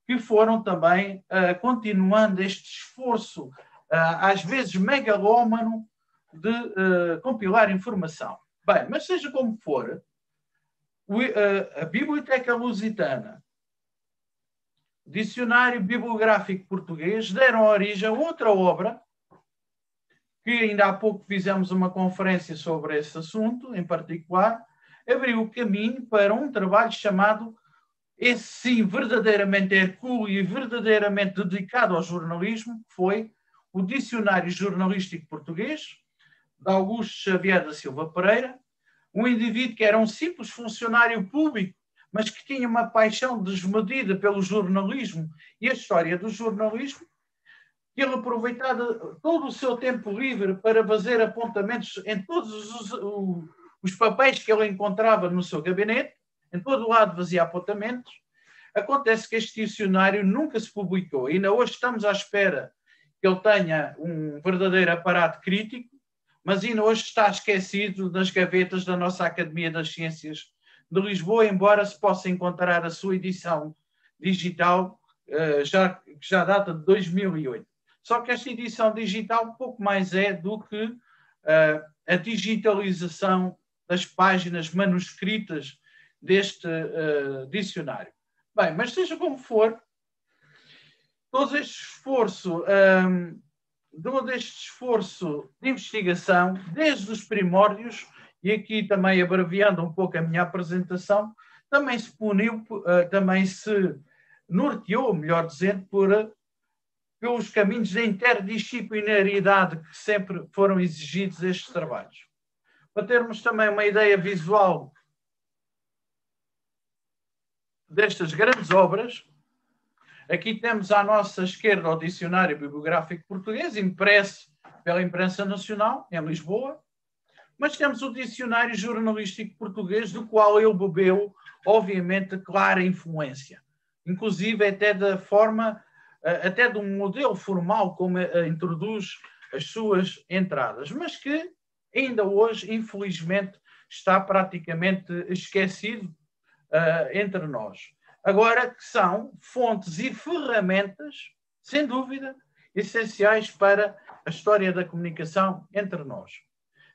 que foram também uh, continuando este esforço, uh, às vezes megalómano, de uh, compilar informação. Bem, mas seja como for, a Biblioteca Lusitana, Dicionário Bibliográfico Português, deram origem a outra obra, que ainda há pouco fizemos uma conferência sobre esse assunto, em particular, abriu o caminho para um trabalho chamado esse sim verdadeiramente hercúleo e verdadeiramente dedicado ao jornalismo, foi o Dicionário Jornalístico Português, de Augusto Xavier da Silva Pereira, um indivíduo que era um simples funcionário público, mas que tinha uma paixão desmedida pelo jornalismo e a história do jornalismo, ele aproveitava todo o seu tempo livre para fazer apontamentos em todos os, os, papéis que ele encontrava no seu gabinete, em todo lado fazia apontamentos. Acontece que este dicionário nunca se publicou. Ainda hoje estamos à espera que ele tenha um verdadeiro aparato crítico, mas ainda hoje está esquecido nas gavetas da nossa Academia das Ciências de Lisboa, embora se possa encontrar a sua edição digital, eh, já, que já data de 2008. Só que esta edição digital pouco mais é do que uh, a digitalização das páginas manuscritas deste uh, dicionário. Bem, mas seja como for, todo este esforço, um, todo este esforço de investigação, desde os primórdios, e aqui também abreviando um pouco a minha apresentação, também se puniu, uh, também se norteou, melhor dizendo, por, pelos caminhos de interdisciplinaridade que sempre foram exigidos estes trabalhos. Para termos também uma ideia visual destas grandes obras. Aqui temos à nossa esquerda o Dicionário Bibliográfico Português, impresso pela imprensa nacional, em Lisboa, mas temos o Dicionário Jornalístico Português, do qual ele bebeu, obviamente, clara influência, inclusive até da forma, até do modelo formal como introduz as suas entradas, mas que ainda hoje, infelizmente, está praticamente esquecido uh, entre nós. Agora, que são fontes e ferramentas, sem dúvida, essenciais para a história da comunicação entre nós.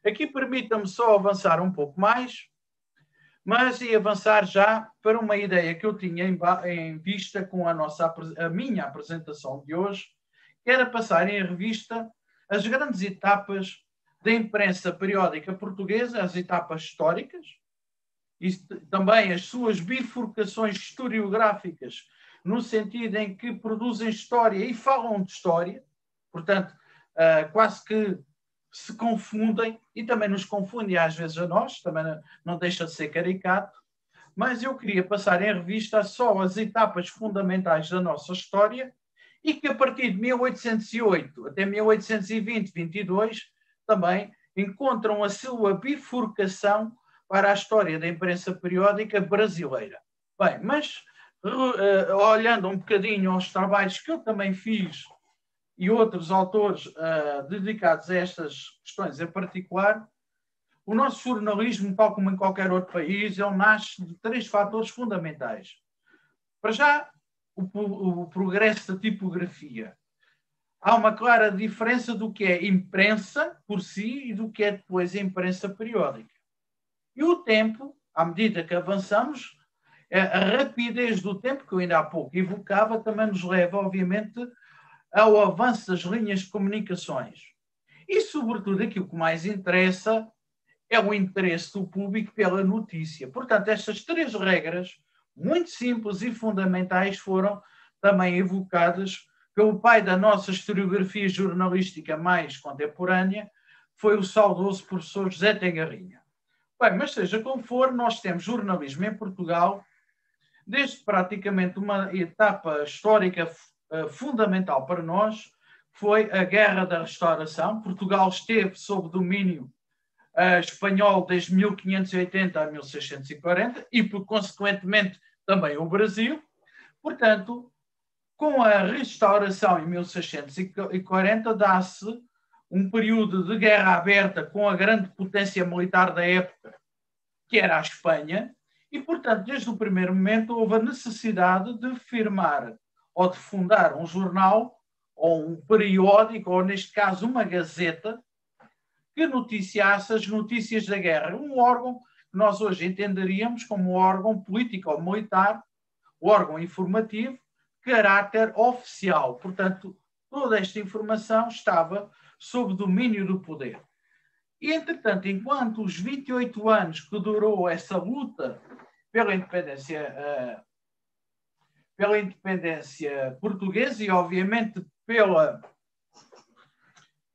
Aqui permita-me só avançar um pouco mais, mas e avançar já para uma ideia que eu tinha em, em vista com a, nossa, a minha apresentação de hoje, que era passar em revista as grandes etapas da imprensa periódica portuguesa, as etapas históricas, e também as suas bifurcações historiográficas, no sentido em que produzem história e falam de história, portanto, uh, quase que se confundem e também nos confundem às vezes a nós, também não deixa de ser caricato, mas eu queria passar em revista só as etapas fundamentais da nossa história e que a partir de 1808 até 1820, 22, também encontram a sua bifurcação para a história da imprensa periódica brasileira. Bem, mas uh, olhando um bocadinho aos trabalhos que eu também fiz e outros autores uh, dedicados a estas questões em particular, o nosso jornalismo, tal como em qualquer outro país, ele nasce de três fatores fundamentais. Para já, o, o progresso da tipografia. Há uma clara diferença do que é imprensa por si e do que é depois a imprensa periódica. E o tempo, à medida que avançamos, a rapidez do tempo, que eu ainda há pouco evocava, também nos leva, obviamente, ao avanço das linhas de comunicações. E, sobretudo, aquilo que mais interessa é o interesse do público pela notícia. Portanto, estas três regras, muito simples e fundamentais, foram também evocadas pelo pai da nossa historiografia jornalística mais contemporânea, foi o saudoso professor José Tengarrinha. Bem, mas seja como for, nós temos jornalismo em Portugal desde praticamente uma etapa histórica uh, fundamental para nós, foi a Guerra da Restauração. Portugal esteve sob domínio uh, espanhol desde 1580 a 1640 e, por consequentemente, também o Brasil. Portanto, com a restauração em 1640, dá-se um período de guerra aberta com a grande potência militar da época, que era a Espanha, e, portanto, desde o primeiro momento houve a necessidade de firmar ou de fundar um jornal, ou um periódico, ou neste caso uma gazeta, que noticiasse as notícias da guerra. Um órgão que nós hoje entenderíamos como um órgão político ou militar, órgão informativo, caráter oficial. Portanto, toda esta informação estava sob domínio do poder. E, entretanto, enquanto os 28 anos que durou essa luta pela independência, uh, pela independência portuguesa e, obviamente, pela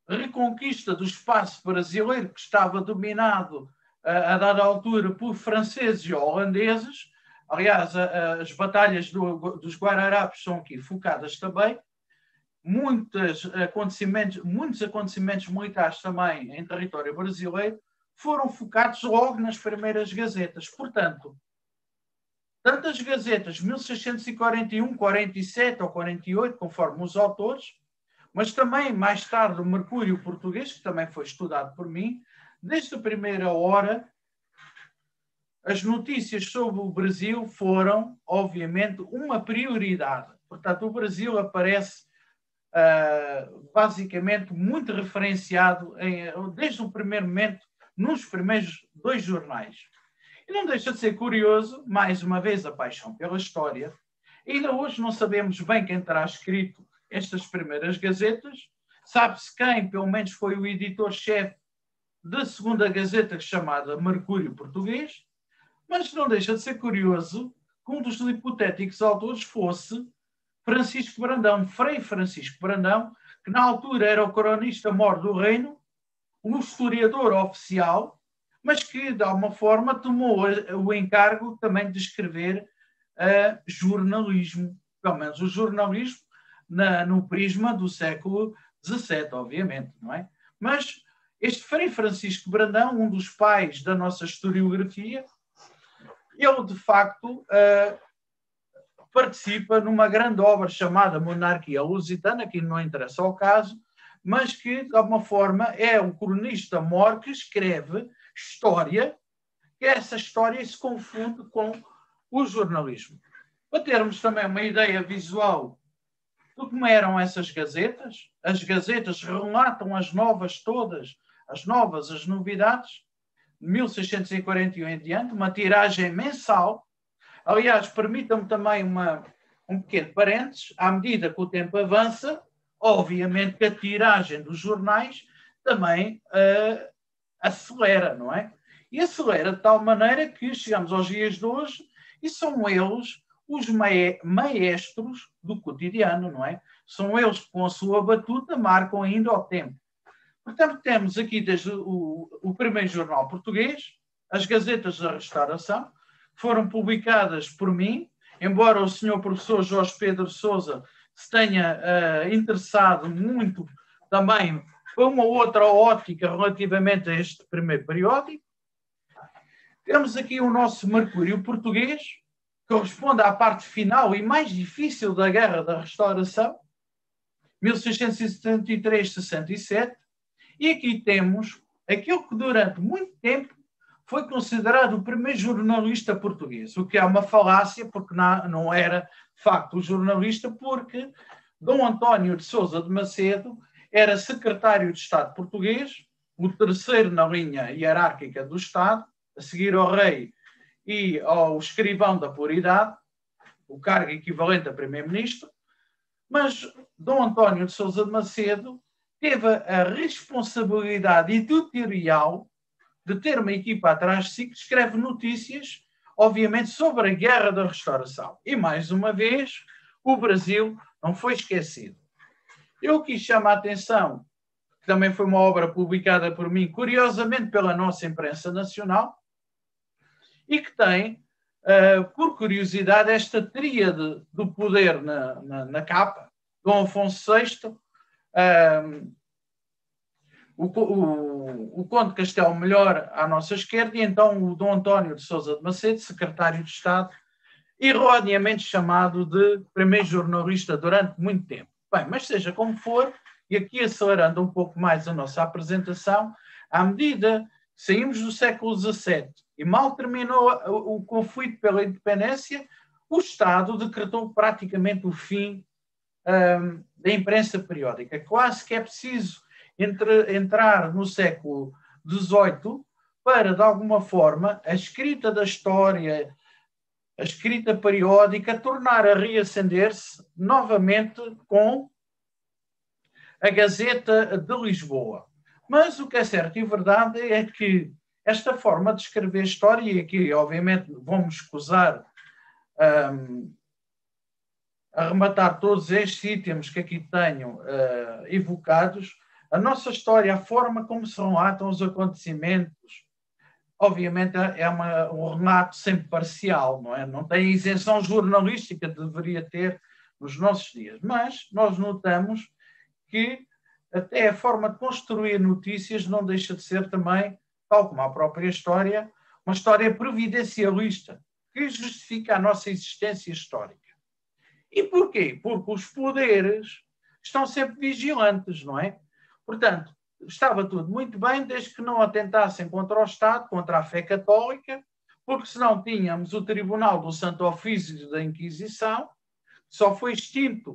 reconquista do espaço brasileiro que estava dominado a dada altura por franceses e holandeses, aliás, as batalhas do, dos Guararapes são aqui focadas também, muitos acontecimentos, muitos acontecimentos militares também em território brasileiro foram focados logo nas primeiras gazetas. Portanto, tantas gazetas, 1641, 47 ou 48, conforme os autores, mas também mais tarde o Mercúrio Português, que também foi estudado por mim, desde a primeira hora, as notícias sobre o Brasil foram, obviamente, uma prioridade. Portanto, o Brasil aparece uh, basicamente muito referenciado em, desde o primeiro momento nos primeiros dois jornais. E não deixa de ser curioso, mais uma vez, a paixão pela história. Ainda hoje não sabemos bem quem terá escrito estas primeiras gazetas. Sabe-se quem, pelo menos, foi o editor-chefe da segunda gazeta chamada Mercúrio Português, mas não deixa de ser curioso que um dos hipotéticos autores fosse Francisco Brandão, Frei Francisco Brandão, que na altura era o cronista-mor do reino, um historiador oficial, mas que de alguma forma tomou o encargo também de escrever uh, jornalismo, pelo menos o jornalismo na, no prisma do século XVII, obviamente, não é? Mas este Frei Francisco Brandão, um dos pais da nossa historiografia, ele de facto uh, participa numa grande obra chamada Monarquia Lusitana, que não interessa ao caso, mas que, de alguma forma, é um cronista-mor que escreve história, que essa história se confunde com o jornalismo. Para termos também uma ideia visual de como eram essas gazetas, as gazetas relatam as novas todas, as novas, as novidades, de 1641 em diante, uma tiragem mensal, Aliás, permitam-me também uma, um pequeno parênteses, à medida que o tempo avança, obviamente que a tiragem dos jornais também uh, acelera, não é? E acelera de tal maneira que chegamos aos dias de hoje e são eles os maestros do cotidiano, não é? São eles que, com a sua batuta, marcam ainda o tempo. Portanto, temos aqui desde o, o primeiro jornal português, as Gazetas da Restauração, foram publicadas por mim, embora o senhor professor Jorge Pedro Souza se tenha uh, interessado muito também uma outra ótica relativamente a este primeiro periódico. Temos aqui o nosso Mercúrio português, que corresponde à parte final e mais difícil da Guerra da Restauração, 1673-67, e aqui temos aquilo que durante muito tempo foi considerado o primeiro jornalista português, o que é uma falácia, porque não era de facto o jornalista, porque Dom António de Souza de Macedo era secretário de Estado português, o terceiro na linha hierárquica do Estado, a seguir ao rei e ao escrivão da puridade, o cargo equivalente a primeiro-ministro, mas Dom António de Souza de Macedo teve a responsabilidade editorial de ter uma equipa atrás de si que escreve notícias, obviamente, sobre a guerra da restauração. E mais uma vez, o Brasil não foi esquecido. Eu quis chamar a atenção, que também foi uma obra publicada por mim, curiosamente pela nossa imprensa nacional, e que tem, uh, por curiosidade, esta tríade do poder na, na, na capa, Dom Afonso VI, uh, o, o, o Conde Castelo Melhor à nossa esquerda e então o Dom António de Sousa de Macedo, secretário de Estado, erroneamente chamado de primeiro jornalista durante muito tempo. Bem, mas seja como for, e aqui acelerando um pouco mais a nossa apresentação, à medida que saímos do século XVII e mal terminou o, conflito pela independência, o Estado decretou praticamente o fim um, da imprensa periódica. Quase que é preciso entre, entrar no século XVIII para, de alguma forma, a escrita da história, a escrita periódica, tornar a reacender-se novamente com a Gazeta de Lisboa. Mas o que é certo e verdade é que esta forma de escrever história, e aqui, obviamente, vamos escusar um, arrematar todos estes itens que aqui tenho uh, evocados, a nossa história, a forma como se relatam os acontecimentos, obviamente é uma, um relato sempre parcial, não é? Não tem a isenção jornalística que deveria ter nos nossos dias. Mas nós notamos que até a forma de construir notícias não deixa de ser também, tal como a própria história, uma história providencialista, que justifica a nossa existência histórica. E porquê? Porque os poderes estão sempre vigilantes, não é? Portanto, estava tudo muito bem desde que não atentassem contra o Estado, contra a fé católica, porque senão tínhamos o Tribunal do Santo Ofício da Inquisição, que só foi extinto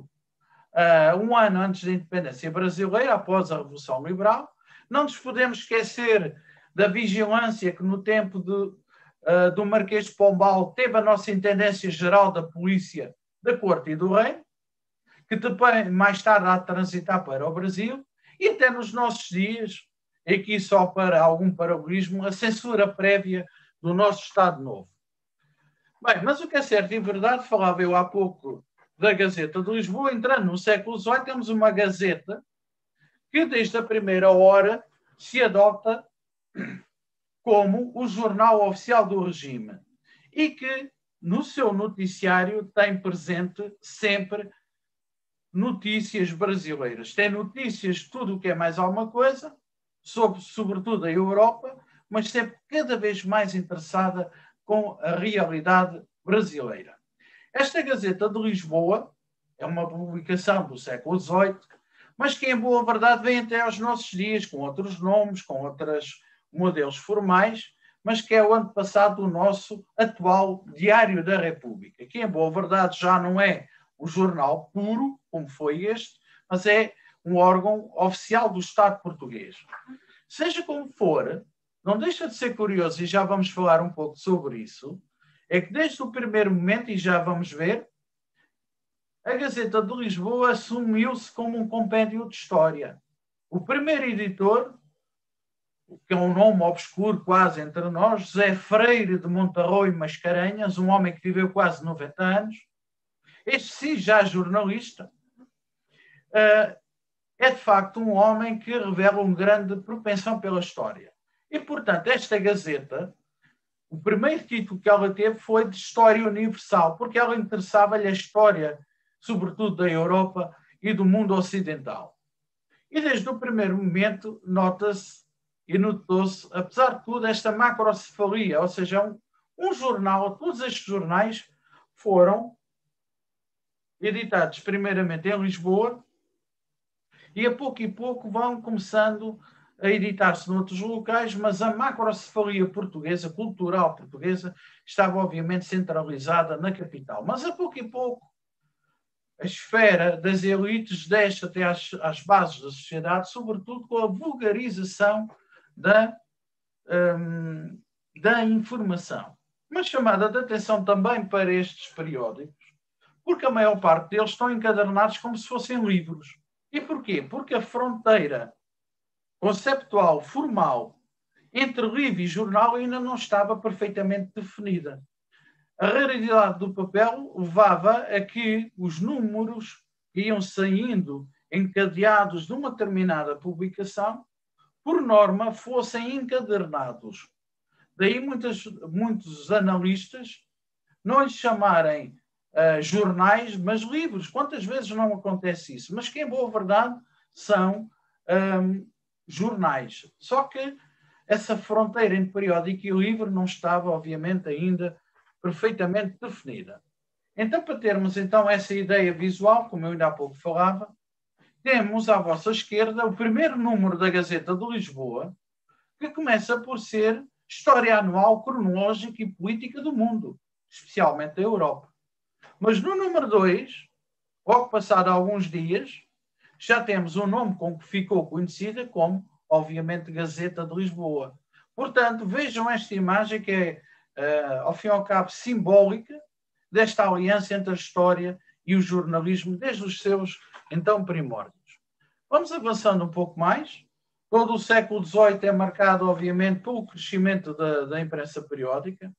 uh, um ano antes da independência brasileira, após a Revolução Liberal. Não nos podemos esquecer da vigilância que no tempo de, uh, do Marquês de Pombal teve a nossa Intendência Geral da Polícia da Corte e do Rei, que depois, mais tarde há de transitar para o Brasil, e até nos nossos dias, aqui só para algum paralelismo, a censura prévia do nosso Estado Novo. Bem, mas o que é certo e verdade, falava eu há pouco da Gazeta de Lisboa, entrando no século XVIII, temos uma Gazeta que desde a primeira hora se adota como o jornal oficial do regime e que no seu noticiário tem presente sempre notícias brasileiras. Tem notícias de tudo o que é mais alguma coisa, sobre, sobretudo a Europa, mas sempre cada vez mais interessada com a realidade brasileira. Esta Gazeta de Lisboa é uma publicação do século XVIII, mas que, em boa verdade, vem até aos nossos dias, com outros nomes, com outros modelos formais, mas que é o ano passado nosso atual Diário da República, que em boa verdade já não é o jornal puro, como foi este, mas é um órgão oficial do Estado português. Seja como for, não deixa de ser curioso, e já vamos falar um pouco sobre isso, é que desde o primeiro momento, e já vamos ver, a Gazeta de Lisboa assumiu-se como um compêndio de história. O primeiro editor que é um nome obscuro quase entre nós, José Freire de Montarroio Mascarenhas, um homem que viveu quase 90 anos, este já jornalista, eh, é de facto um homem que revela uma grande propensão pela história. E, portanto, esta Gazeta, o primeiro título que ela teve foi de História Universal, porque ela interessava-lhe a história, sobretudo da Europa e do mundo ocidental. E desde o primeiro momento nota-se e notou-se, apesar de tudo, esta macrocefalia, ou seja, um, um jornal, todos estes jornais foram editados primeiramente em Lisboa e a pouco e pouco vão começando a editar-se noutros locais, mas a macrocefalia portuguesa, cultural portuguesa, estava obviamente centralizada na capital. Mas a pouco e pouco a esfera das elites desce até às, às bases da sociedade, sobretudo com a vulgarização da, um, da informação. Uma chamada de atenção também para estes periódicos, porque a maior parte deles estão encadernados como se fossem livros. E porquê? Porque a fronteira conceptual, formal, entre livro e jornal ainda não estava perfeitamente definida. A raridade do papel levava a que os números iam saindo encadeados de uma determinada publicação por norma, fossem encadernados. Daí muitas, muitos analistas não lhes chamarem uh, jornais, mas livros. Quantas vezes não acontece isso? Mas que, em boa verdade, são um, jornais. Só que essa fronteira entre periódico e livro não estava, obviamente, ainda perfeitamente definida. Então, para termos então essa ideia visual, como eu ainda há pouco falava, temos à vossa esquerda o primeiro número da Gazeta de Lisboa, que começa por ser história anual cronológica e política do mundo, especialmente da Europa. Mas no número 2, Logo passado alguns dias, já temos um nome com que ficou conhecida como, obviamente, Gazeta de Lisboa. Portanto, vejam esta imagem que é, uh, ao fim e ao cabo, simbólica desta aliança entre a história e o jornalismo desde os seus, então, primórdios. Vamos avançando um pouco mais. Todo o século XVIII é marcado, obviamente, pelo crescimento da, da imprensa periódica.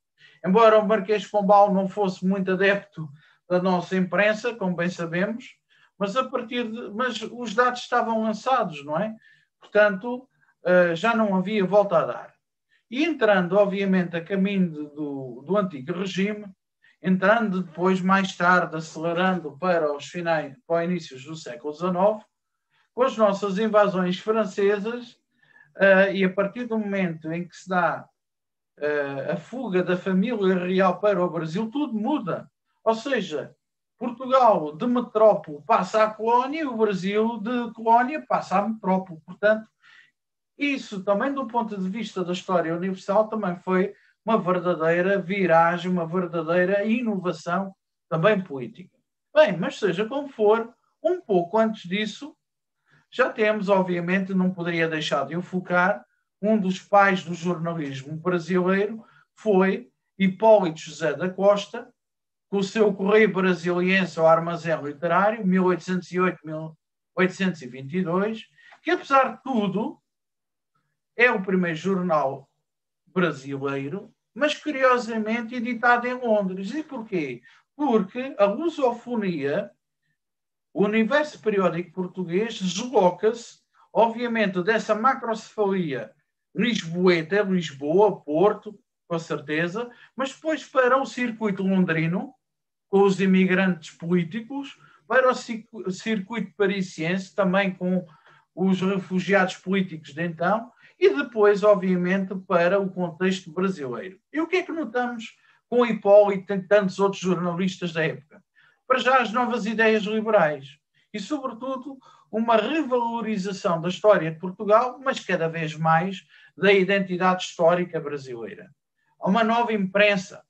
Embora o Marquês de Pombal não fosse muito adepto da nossa imprensa, como bem sabemos, mas a partir de, mas os dados estavam lançados, não é? Portanto, uh, já não havia volta a dar. E entrando, obviamente, a caminho do, do antigo regime, entrando depois, mais tarde, acelerando para os finais, para inícios do século XIX, com as nossas invasões francesas, uh, e a partir do momento em que se dá uh, a fuga da família real para o Brasil, tudo muda. Ou seja, Portugal de metrópole passa à colónia e o Brasil de colónia passa à metrópole. Portanto, isso também do ponto de vista da história universal também foi uma verdadeira viragem, uma verdadeira inovação também política. Bem, mas seja como for, um pouco antes disso, já temos, obviamente, não poderia deixar de enfocar, um dos pais do jornalismo brasileiro foi Hipólito José da Costa, com o seu Correio Brasiliense ao Armazém Literário, 1808-1822, que apesar de tudo é o primeiro jornal brasileiro, mas curiosamente editado em Londres. E porquê? Porque a lusofonia, o universo periódico português, desloca-se, obviamente, dessa macrocefalia lisboeta, Lisboa, Porto, com certeza, mas depois para o circuito londrino, com os imigrantes políticos, para o circuito parisiense, também com os refugiados políticos de então, e depois, obviamente, para o contexto brasileiro. E o que é que notamos com Hipólito e tantos outros jornalistas da época? Para já as novas ideias liberais e, sobretudo, uma revalorização da história de Portugal, mas cada vez mais da identidade histórica brasileira. Há uma nova imprensa,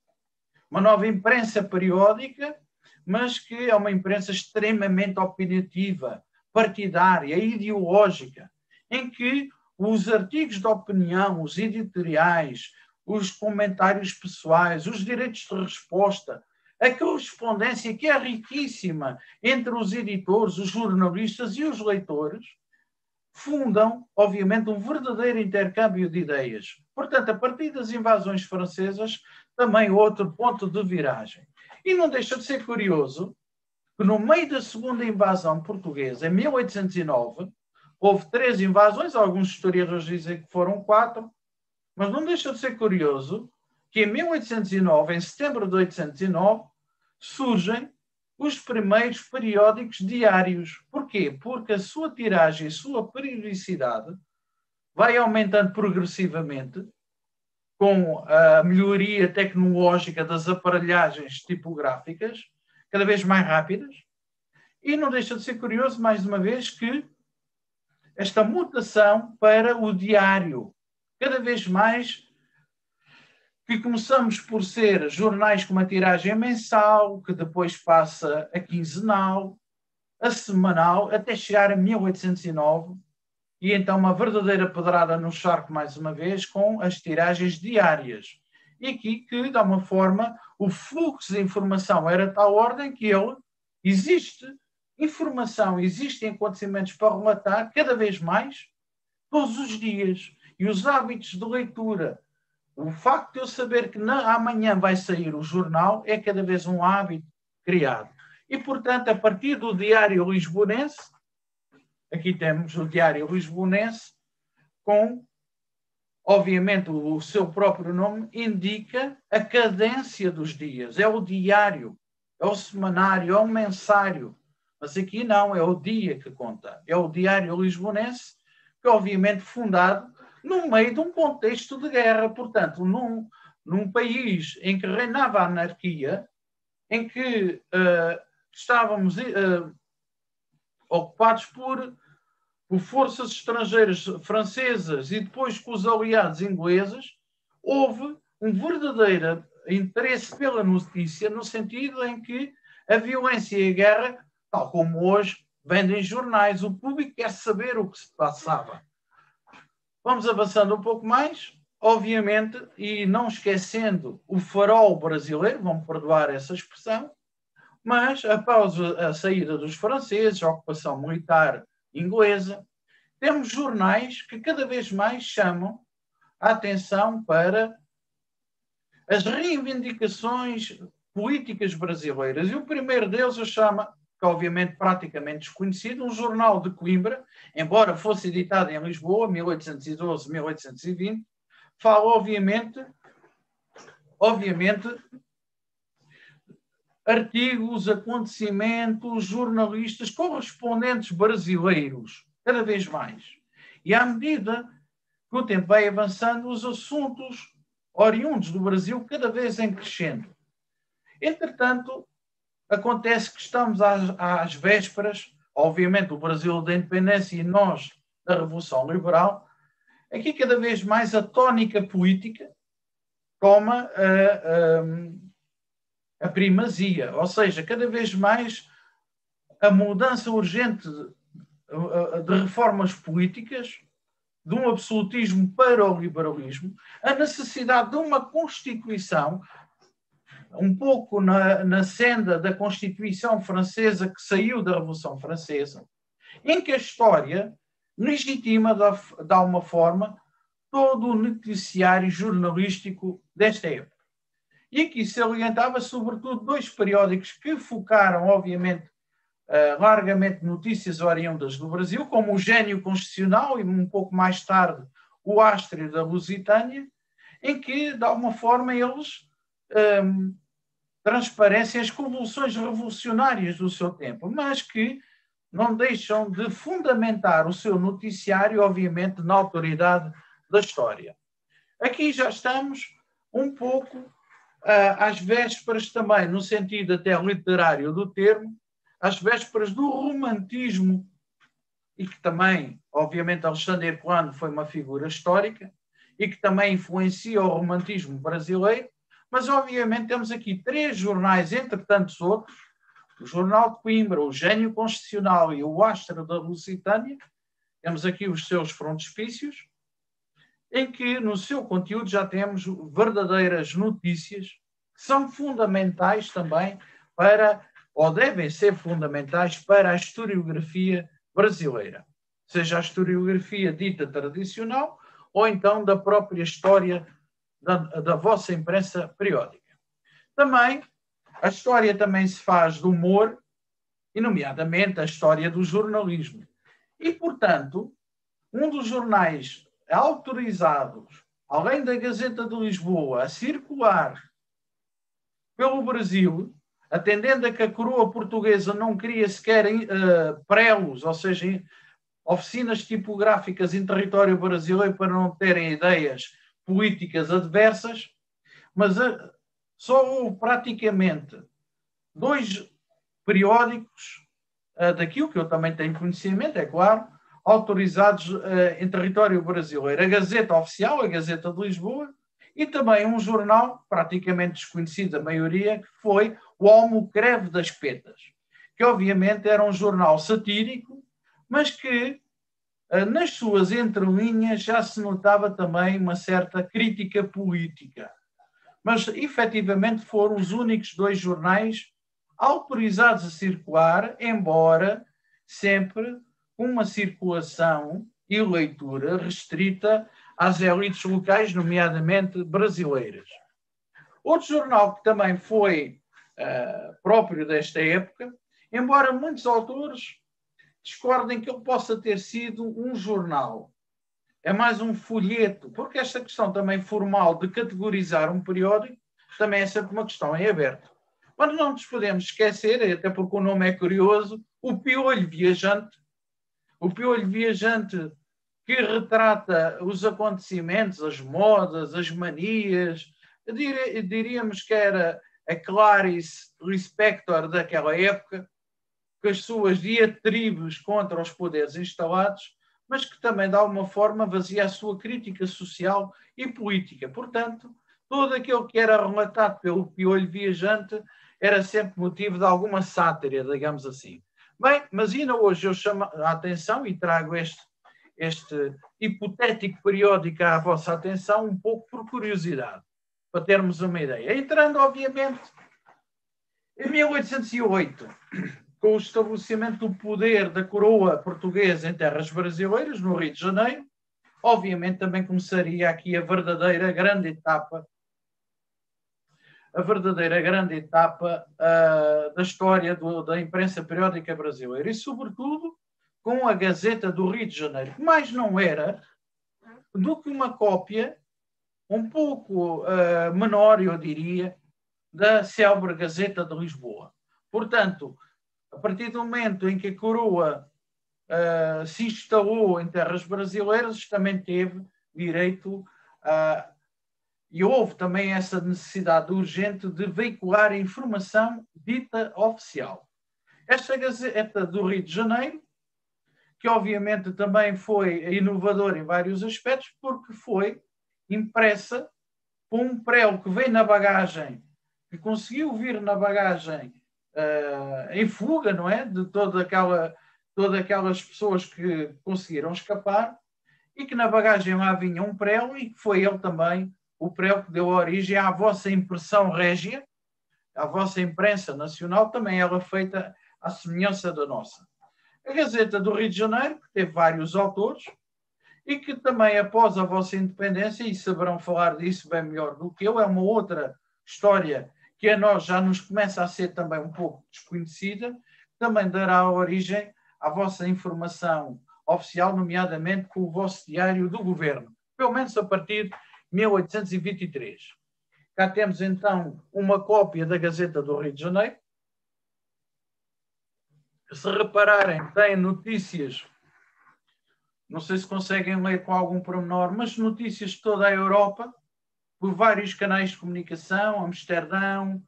uma nova imprensa periódica, mas que é uma imprensa extremamente opinativa, partidária, ideológica, em que os artigos de opinião, os editoriais, os comentários pessoais, os direitos de resposta, a correspondência que é riquíssima entre os editores, os jornalistas e os leitores, fundam, obviamente, um verdadeiro intercâmbio de ideias. Portanto, a partir das invasões francesas, também outro ponto de viragem. E não deixa de ser curioso que no meio da segunda invasão portuguesa, em 1809, houve três invasões, alguns historiadores dizem que foram quatro, mas não deixa de ser curioso que em 1809, em setembro de 1809, surgem os primeiros periódicos diários. Porquê? Porque a sua tiragem, a sua periodicidade vai aumentando progressivamente com a melhoria tecnológica das aparelhagens tipográficas, cada vez mais rápidas, e não deixa de ser curioso, mais uma vez, que esta mutação para o diário, cada vez mais que começamos por ser jornais com uma tiragem mensal, que depois passa a quinzenal, a semanal, até chegar a 1809, e então uma verdadeira pedrada no charco, mais uma vez, com as tiragens diárias. E aqui que, de uma forma, o fluxo de informação era tal ordem que ele existe informação, existem acontecimentos para relatar cada vez mais, todos os dias. E os hábitos de leitura, o facto de eu saber que na, amanhã vai sair o jornal, é cada vez um hábito criado. E, portanto, a partir do Diário Lisbonense, Aqui temos o Diário Lisbonense, com, obviamente, o seu próprio nome indica a cadência dos dias. É o diário, é o semanário, é o mensário. Mas aqui não, é o dia que conta. É o Diário Lisbonense, que obviamente fundado no meio de um contexto de guerra. Portanto, num, num país em que reinava a anarquia, em que uh, estávamos uh, ocupados por por forças estrangeiras francesas e depois com os aliados ingleses, houve um verdadeiro interesse pela notícia, no sentido em que a violência e a guerra tal como hoje vendem jornais. O público quer saber o que se passava. Vamos avançando um pouco mais, obviamente, e não esquecendo o farol brasileiro, vão perdoar essa expressão, mas após a saída dos franceses, a ocupação militar inglesa, temos jornais que cada vez mais chamam a atenção para as reivindicações políticas brasileiras. E o primeiro deles eu chamo, que obviamente praticamente desconhecido, um jornal de Coimbra, embora fosse editado em Lisboa, 1812-1820, fala obviamente, obviamente, artigos, acontecimentos, jornalistas, correspondentes brasileiros, cada vez mais. E à medida que o tempo vai avançando, os assuntos oriundos do Brasil cada vez em crescendo. Entretanto, acontece que estamos às, às vésperas, obviamente, o Brasil da independência e nós da Revolução Liberal, aqui cada vez mais a tónica política toma a, a primazia, ou seja, cada vez mais a mudança urgente de, reformas políticas de um absolutismo para o liberalismo, a necessidade de uma Constituição, um pouco na, na senda da Constituição francesa que saiu da Revolução Francesa, em que a história legitima de alguma forma todo o noticiário jornalístico desta época. E aqui se alientava sobretudo dois periódicos que focaram, obviamente, uh, largamente notícias oriundas do Brasil, como o Gênio Constitucional e um pouco mais tarde o Astro da Lusitânia, em que, de alguma forma, eles um, ehm, transparecem as convulsões revolucionárias do seu tempo, mas que não deixam de fundamentar o seu noticiário, obviamente, na autoridade da história. Aqui já estamos um pouco às vésperas também, no sentido até literário do termo, às vésperas do romantismo, e que também, obviamente, Alexandre Herculano foi uma figura histórica e que também influencia o romantismo brasileiro, mas obviamente temos aqui três jornais, entre tantos outros, o Jornal de Coimbra, o Gênio Constitucional e o Astra da Lusitânia, temos aqui os seus frontispícios, em que no seu conteúdo já temos verdadeiras notícias que são fundamentais também para ou devem ser fundamentais para a historiografia brasileira, seja a historiografia dita tradicional ou então da própria história da, da vossa imprensa periódica. Também, a história também se faz do humor, e nomeadamente a história do jornalismo. E, portanto, um dos jornais autorizados, além da Gazeta de Lisboa, a circular pelo Brasil, atendendo a que a coroa portuguesa não queria sequer uh, prelos, ou seja, oficinas tipográficas em território brasileiro para não terem ideias políticas adversas, mas uh, só houve praticamente dois periódicos, uh, daquilo que eu também tenho conhecimento, é claro, autorizados uh, em território brasileiro. A Gazeta Oficial, a Gazeta de Lisboa, e também um jornal praticamente desconhecido, a maioria, que foi o Almocreve das Petas, que obviamente era um jornal satírico, mas que eh, nas suas entrelinhas já se notava também uma certa crítica política. Mas efetivamente foram os únicos dois jornais autorizados a circular, embora sempre com uma circulação e leitura restrita às elites locais, nomeadamente brasileiras. Outro jornal que também foi uh, próprio desta época, embora muitos autores discordem que ele possa ter sido um jornal. É mais um folheto, porque esta questão também formal de categorizar um periódico também é sempre uma questão em aberto. Mas não nos podemos esquecer, até porque o nome é curioso, o piolho viajante. O piolho viajante que retrata os acontecimentos, as modas, as manias. Diríamos que era a Clarice Lispector daquela época, com as suas diatribes contra os poderes instalados, mas que também, de alguma forma, vazia a sua crítica social e política. Portanto, todo aquilo que era relatado pelo piolho viajante era sempre motivo de alguma sátira, digamos assim. Bem, mas ainda hoje eu chamo a atenção e trago este, este hipotético periódico à vossa atenção um pouco por curiosidade, para termos uma ideia. Entrando, obviamente, em 1808, com o estabelecimento do poder da coroa portuguesa em terras brasileiras, no Rio de Janeiro, obviamente também começaria aqui a verdadeira grande etapa a verdadeira grande etapa uh, da história do, da imprensa periódica brasileira e, sobretudo, com a Gazeta do Rio de Janeiro, que mais não era do que uma cópia um pouco uh, menor, eu diria, da célebre Gazeta de Lisboa. Portanto, a partir do momento em que a coroa uh, se instalou em terras brasileiras, também teve direito a. E houve também essa necessidade urgente de veicular informação dita oficial. Esta Gazeta do Rio de Janeiro, que obviamente também foi inovadora em vários aspectos, porque foi impressa por um prelo que veio na bagagem, que conseguiu vir na bagagem uh, em fuga, não é? De toda aquela todas aquelas pessoas que conseguiram escapar e que na bagagem lá vinha um prelo e que foi ele também o prelo que deu origem à vossa impressão régia, à vossa imprensa nacional, também ela feita à semelhança da nossa. A Gazeta do Rio de Janeiro, que teve vários autores, e que também, após a vossa independência, e saberão falar disso bem melhor do que eu, é uma outra história que a nós já nos começa a ser também um pouco desconhecida, também dará origem à vossa informação oficial, nomeadamente com o vosso diário do governo, pelo menos a partir 1823. Cá temos então uma cópia da Gazeta do Rio de Janeiro. Se repararem, tem notícias, não sei se conseguem ler com algum pormenor, mas notícias de toda a Europa, por vários canais de comunicação, Amsterdão,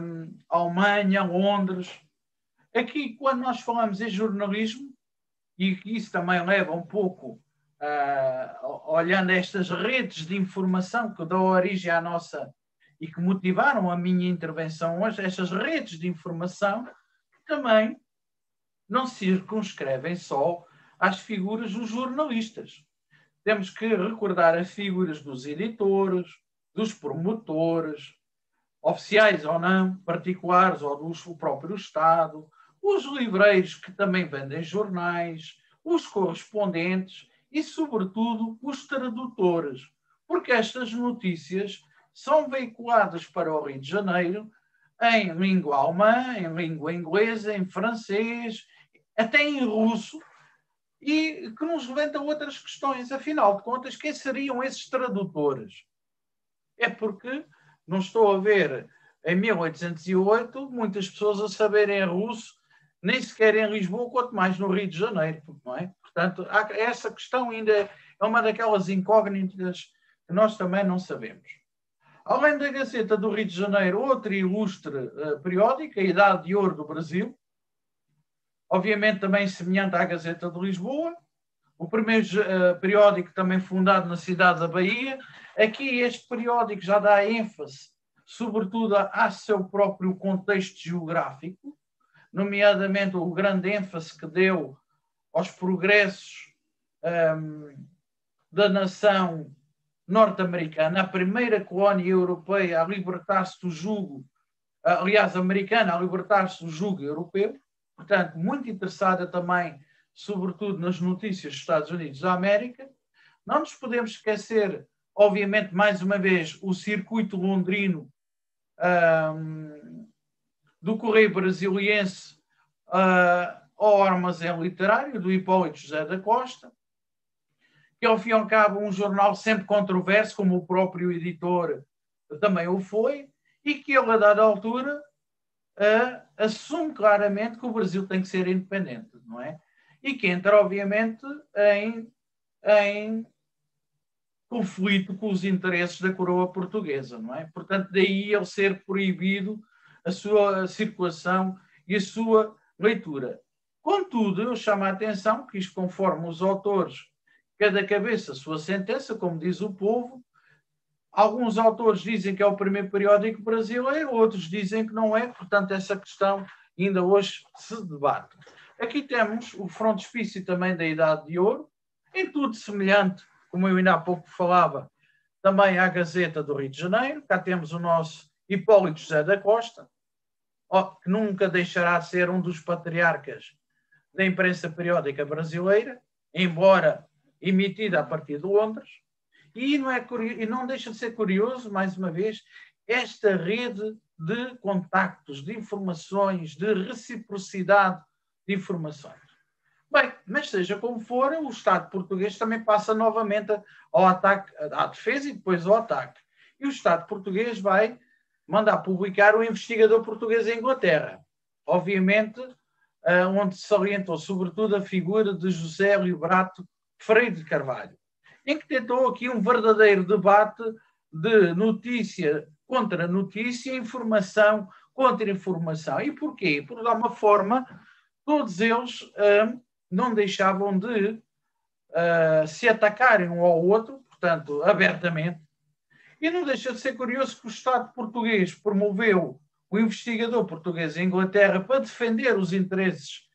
um, Alemanha, Londres, Aqui, quando nós falamos em jornalismo, e isso também leva um pouco, uh, olhando estas redes de informação que dão origem à nossa e que motivaram a minha intervenção hoje, estas redes de informação também não se circunscrevem só às figuras dos jornalistas. Temos que recordar as figuras dos editores, dos promotores, oficiais ou não, particulares ou do próprio Estado, os livreiros que também vendem jornais, os correspondentes e, sobretudo, os tradutores, porque estas notícias são veiculadas para o Rio de Janeiro em língua alemã, em língua inglesa, em francês, até em russo, e que nos levanta outras questões. Afinal de contas, quem seriam esses tradutores? É porque não estou a ver em 1808 muitas pessoas a saberem russo nem sequer em Lisboa, quanto mais no Rio de Janeiro, não é? Portanto, essa questão ainda é uma daquelas incógnitas que nós também não sabemos. Além da Gazeta do Rio de Janeiro, outra ilustre uh, periódica, a Idade de Ouro do Brasil, obviamente também semelhante à Gazeta de Lisboa, o primeiro uh, periódico também fundado na cidade da Bahia. Aqui este periódico já dá ênfase, sobretudo, a seu próprio contexto geográfico, nomeadamente o grande ênfase que deu aos progressos um, da nação norte-americana, a primeira colónia europeia a libertar-se do jugo, aliás, americana a libertar-se do jugo europeu, portanto, muito interessada também, sobretudo nas notícias dos Estados Unidos da América. Não nos podemos esquecer, obviamente, mais uma vez, o circuito londrino um, do Correio Brasiliense uh, ao Armazém Literário, do Hipólito José da Costa, que ao fim e ao cabo um jornal sempre controverso, como o próprio editor também o foi, e que ele, a dada altura, uh, assume claramente que o Brasil tem que ser independente, não é? E que entra, obviamente, em, em conflito com os interesses da coroa portuguesa, não é? Portanto, daí ele ser proibido a sua circulação e a sua leitura. Contudo, eu chamo a atenção que isto conforme os autores, cada cabeça sua sentença, como diz o povo, alguns autores dizem que é o primeiro periódico brasileiro, outros dizem que não é, portanto essa questão ainda hoje se debate. Aqui temos o frontispício também da Idade de Ouro, em tudo semelhante, como eu ainda há pouco falava, também à Gazeta do Rio de Janeiro. Cá temos o nosso Hipólito José da Costa, que nunca deixará de ser um dos patriarcas da imprensa periódica brasileira, embora emitida a partir de Londres. E não, é e não deixa de ser curioso, mais uma vez, esta rede de contactos, de informações, de reciprocidade de informações. Bem, mas seja como for, o Estado português também passa novamente ao ataque, à defesa e depois ao ataque. E o Estado português vai mandar publicar o investigador português em Inglaterra. Obviamente, onde se orientou sobretudo a figura de José Librato Freire de Carvalho, em que tentou aqui um verdadeiro debate de notícia contra notícia, informação contra informação. E porquê? Porque, de alguma forma, todos eles uh, não deixavam de uh, se atacarem um ao outro, portanto, abertamente. E não deixa de ser curioso que o Estado português promoveu o investigador português em Inglaterra para defender os interesses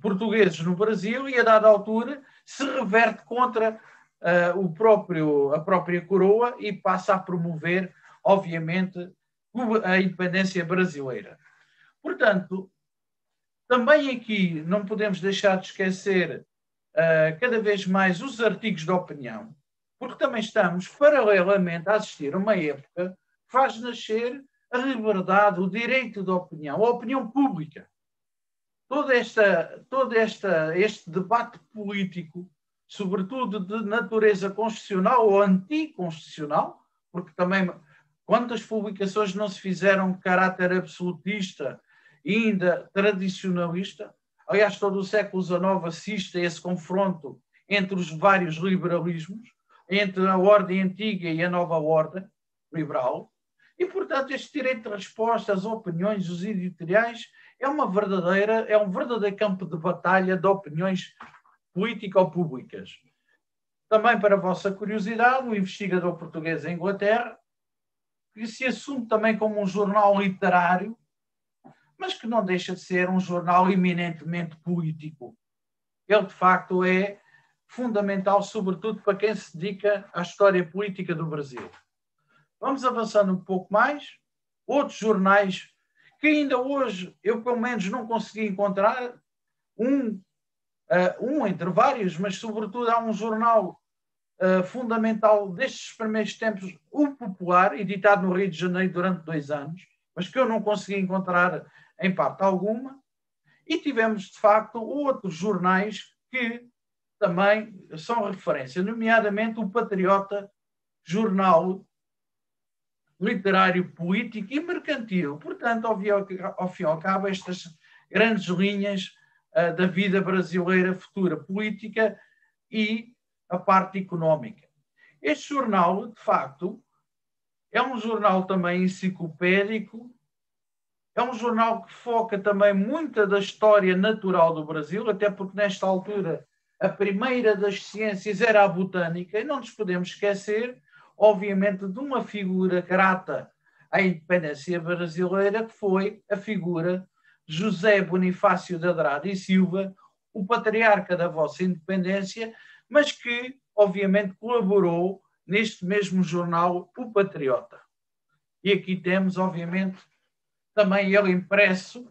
portugueses no Brasil e, a dada altura, se reverte contra uh, o próprio, a própria coroa e passa a promover, obviamente, a independência brasileira. Portanto, também aqui não podemos deixar de esquecer uh, cada vez mais os artigos de opinião, porque também estamos, paralelamente, a assistir a uma época que faz nascer a liberdade, o direito de opinião, a opinião pública. Todo, esta, todo esta, este debate político, sobretudo de natureza constitucional ou anticonstitucional, porque também quantas publicações não se fizeram de caráter absolutista ainda tradicionalista. Aliás, todo o século XIX assiste a esse confronto entre os vários liberalismos, entre a ordem antiga e a nova ordem liberal. E, portanto, este direito de resposta às opiniões dos editoriais é uma verdadeira, é um verdadeiro campo de batalha de opiniões político-públicas. Também, para vossa curiosidade, o investigador português em Inglaterra, que se assume também como um jornal literário, mas que não deixa de ser um jornal eminentemente político. Ele, de facto, é fundamental, sobretudo para quem se dedica à história política do Brasil. Vamos avançando um pouco mais. Outros jornais que ainda hoje eu, pelo menos, não consegui encontrar. Um, uh, um entre vários, mas, sobretudo, há um jornal uh, fundamental destes primeiros tempos, o Popular, editado no Rio de Janeiro durante dois anos, mas que eu não consegui encontrar em parte alguma, e tivemos, de facto, outros jornais que também são referência, nomeadamente o Patriota, jornal literário, político e mercantil. Portanto, ao, ao fim e ao cabo, estas grandes linhas uh, da vida brasileira futura, política e a parte económica. Este jornal, de facto, é um jornal também enciclopédico, é um jornal que foca também muita da história natural do Brasil, até porque nesta altura a primeira das ciências era a botânica, e não nos podemos esquecer, obviamente, de uma figura grata à independência brasileira, que foi a figura José Bonifácio de Andrade e Silva, o patriarca da vossa independência, mas que, obviamente, colaborou neste mesmo jornal, O Patriota. E aqui temos, obviamente, também ele impresso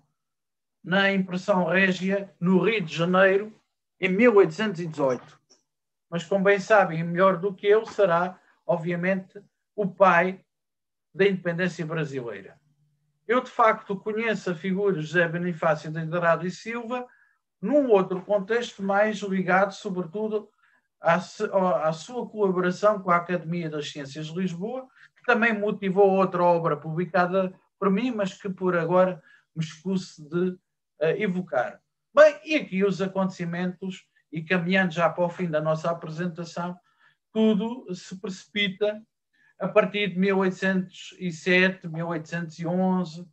na impressão régia no Rio de Janeiro em 1818. Mas, como bem sabem, melhor do que eu será, obviamente, o pai da independência brasileira. Eu, de facto, conheço a figura José Bonifácio de Andrade e Silva num outro contexto mais ligado, sobretudo, à, à sua colaboração com a Academia das Ciências de Lisboa, que também motivou outra obra publicada por mim, mas que por agora me escuso de uh, evocar. Bem, e aqui os acontecimentos, e caminhando já para o fim da nossa apresentação, tudo se precipita a partir de 1807, 1811,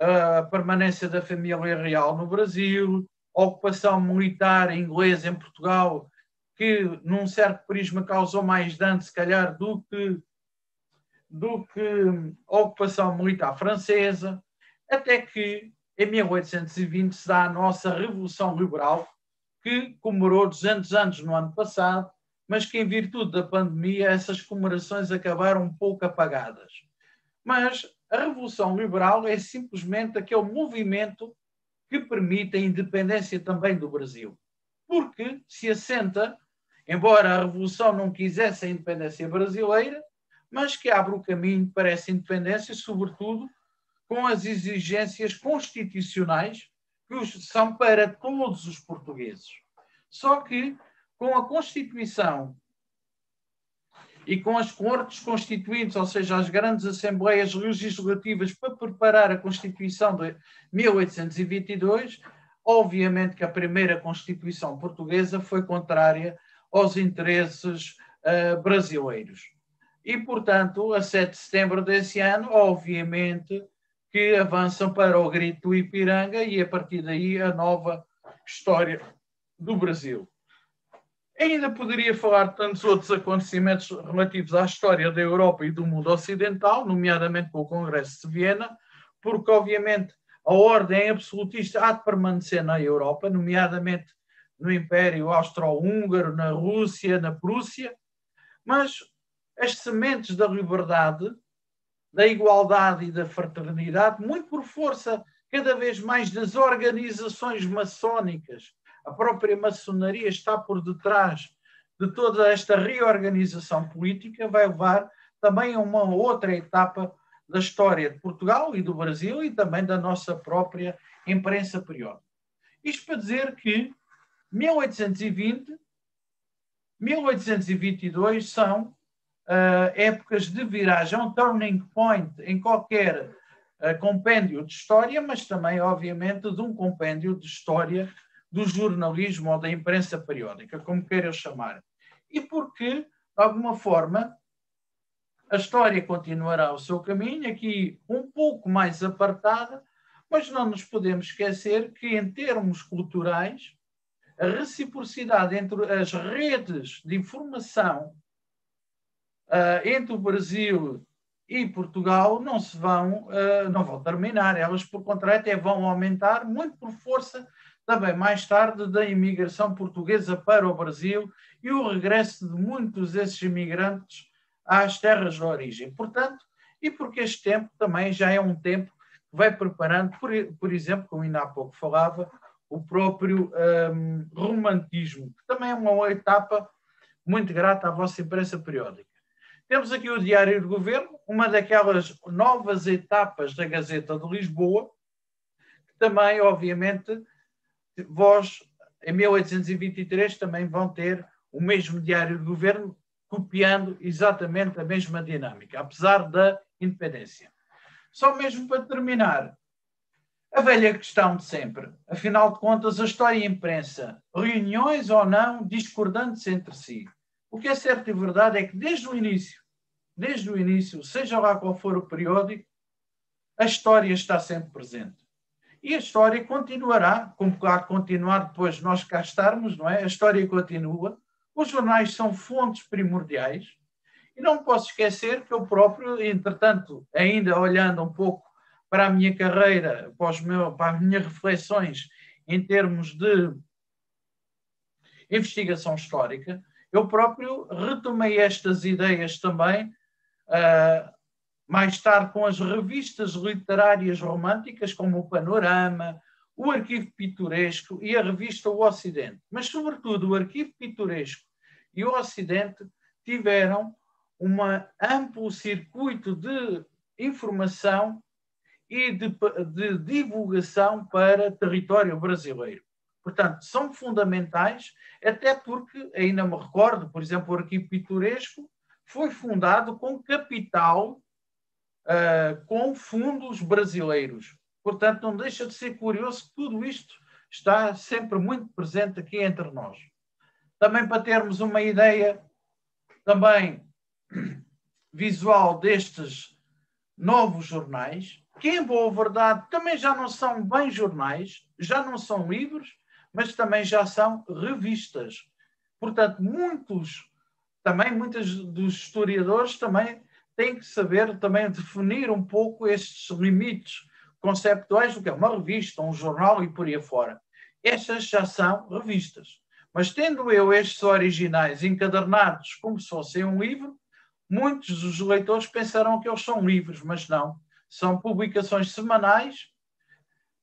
a permanência da família real no Brasil, a ocupação militar inglesa em Portugal, que num certo prisma causou mais dano, se calhar, do que do que a ocupação militar francesa, até que em 1820 se dá a nossa Revolução Liberal, que comemorou 200 anos no ano passado, mas que, em virtude da pandemia, essas comemorações acabaram um pouco apagadas. Mas a Revolução Liberal é simplesmente aquele movimento que permite a independência também do Brasil. Porque se assenta, embora a Revolução não quisesse a independência brasileira, mas que abre o caminho para essa independência, sobretudo com as exigências constitucionais que são para todos os portugueses. Só que com a Constituição e com as cortes constituintes, ou seja, as grandes assembleias legislativas para preparar a Constituição de 1822, obviamente que a primeira Constituição portuguesa foi contrária aos interesses uh, brasileiros. E, portanto, a 7 de setembro desse ano, obviamente, que avançam para o grito do Ipiranga e, a partir daí, a nova história do Brasil. Ainda poderia falar de tantos outros acontecimentos relativos à história da Europa e do mundo ocidental, nomeadamente com o Congresso de Viena, porque, obviamente, a ordem absolutista há de permanecer na Europa, nomeadamente no Império Austro-Húngaro, na Rússia, na Prússia, mas as sementes da liberdade, da igualdade e da fraternidade, muito por força cada vez mais das organizações maçónicas, a própria maçonaria está por detrás de toda esta reorganização política, vai levar também a uma outra etapa da história de Portugal e do Brasil e também da nossa própria imprensa periódica. Isto para dizer que 1820, 1822 são uh, épocas de viragem, um turning point em qualquer uh, compêndio de história, mas também, obviamente, de um compêndio de história do jornalismo ou da imprensa periódica, como queiram chamar. E porque, de alguma forma, a história continuará o seu caminho, aqui um pouco mais apartada, mas não nos podemos esquecer que, em termos culturais, a reciprocidade entre as redes de informação uh, entre o Brasil e Portugal não se vão, uh, não vão terminar, elas, por contrário, até vão aumentar muito por força também mais tarde da imigração portuguesa para o Brasil e o regresso de muitos desses imigrantes às terras de origem. Portanto, e porque este tempo também já é um tempo que vai preparando, por, por exemplo, como ainda há pouco falava, o próprio um, romantismo, que também é uma etapa muito grata à vossa imprensa periódica. Temos aqui o Diário do Governo, uma daquelas novas etapas da Gazeta de Lisboa, que também, obviamente, vós, em 1823, também vão ter o mesmo diário de governo, copiando exatamente a mesma dinâmica, apesar da independência. Só mesmo para terminar, a velha questão de sempre. Afinal de contas, a história e a imprensa, reuniões ou não, discordantes entre si. O que é certo e verdade é que desde o início, desde o início, seja lá qual for o periódico, a história está sempre presente. E a história continuará, como de continuar depois de nós cá estarmos, não é? A história continua. Os jornais são fontes primordiais. E não posso esquecer que eu próprio, entretanto, ainda olhando um pouco para a minha carreira, para, os meus, para as minhas reflexões em termos de investigação histórica, eu próprio retomei estas ideias também uh, mais tarde com as revistas literárias românticas, como o Panorama, o Arquivo Pitoresco e a revista O Ocidente. Mas, sobretudo, o Arquivo Pitoresco e o Ocidente tiveram um amplo circuito de informação e de, de, divulgação para território brasileiro. Portanto, são fundamentais, até porque, ainda me recordo, por exemplo, o Arquivo Pitoresco foi fundado com capital uh, com fundos brasileiros. Portanto, não deixa de ser curioso que tudo isto está sempre muito presente aqui entre nós. Também para termos uma ideia também visual destes novos jornais, que em boa verdade também já não são bem jornais, já não são livros, mas também já são revistas. Portanto, muitos, também muitos dos historiadores também tem que saber também definir um pouco estes limites conceptuais do que é uma revista, um jornal e por aí afora. Estas já são revistas. Mas tendo eu estes originais encadernados como se fossem um livro, muitos dos leitores pensarão que eles são livros, mas não. São publicações semanais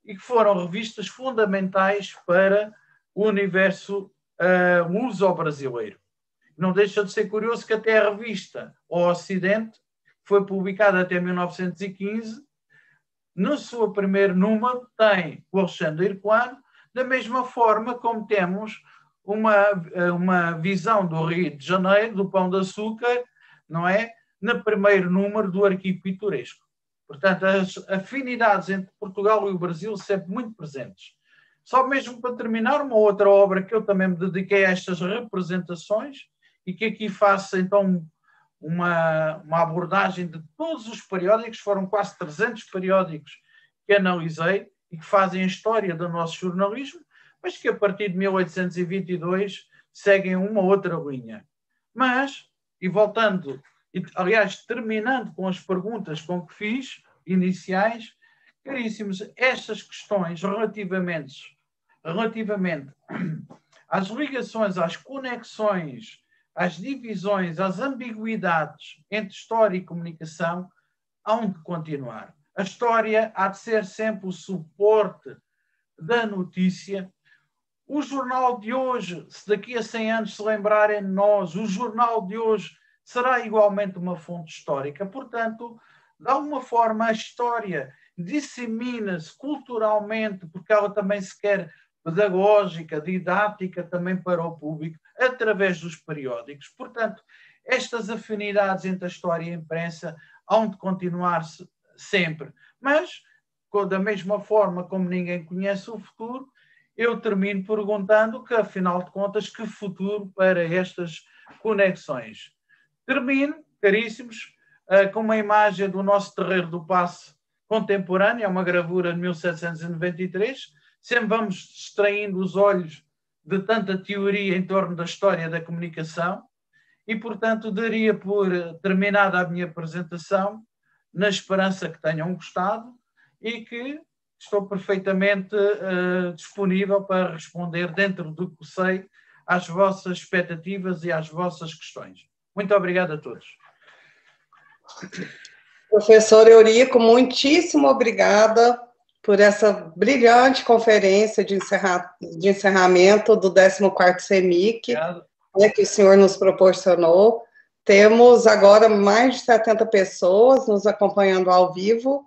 e que foram revistas fundamentais para o universo uh, luso-brasileiro. Não deixa de ser curioso que até a revista O Ocidente foi publicada até 1915. No seu primeiro número tem o Alexandre Irquano, da mesma forma como temos uma, uma visão do Rio de Janeiro, do Pão de Açúcar, não é? No primeiro número do Arquivo Pitoresco. Portanto, as afinidades entre Portugal e o Brasil sempre muito presentes. Só mesmo para terminar, uma outra obra que eu também me dediquei a estas representações e que aqui faço então uma, uma abordagem de todos os periódicos, foram quase 300 periódicos que analisei e que fazem a história do nosso jornalismo, mas que a partir de 1822 seguem uma outra linha. Mas, e voltando, e, aliás, terminando com as perguntas com que fiz, iniciais, caríssimos, estas questões relativamente, relativamente às ligações, às conexões, às divisões, às ambiguidades entre história e comunicação, hão de continuar. A história há de ser sempre o suporte da notícia o jornal de hoje, se daqui a 100 anos se lembrarem de nós, o jornal de hoje será igualmente uma fonte histórica. Portanto, de alguma forma, a história dissemina-se culturalmente, porque ela também se quer pedagógica, didática também para o público, através dos periódicos. Portanto, estas afinidades entre a história e a imprensa hão de continuar -se sempre. Mas, da mesma forma como ninguém conhece o futuro, eu termino perguntando que, afinal de contas, que futuro para estas conexões. Termino, caríssimos, eh, com uma imagem do nosso terreiro do passe contemporâneo, é uma gravura de 1793. Sempre vamos distraindo os olhos de tanta teoria em torno da história da comunicação e, portanto, daria por terminada a minha apresentação, na esperança que tenham gostado e que estou perfeitamente uh, disponível para responder, dentro do que sei, às vossas expectativas e às vossas questões. Muito obrigado a todos. Professor Eurico, muitíssimo obrigada por essa brilhante conferência de, de encerramento do 14º CEMIC, né, que o senhor nos proporcionou. Temos agora mais de 70 pessoas nos acompanhando ao vivo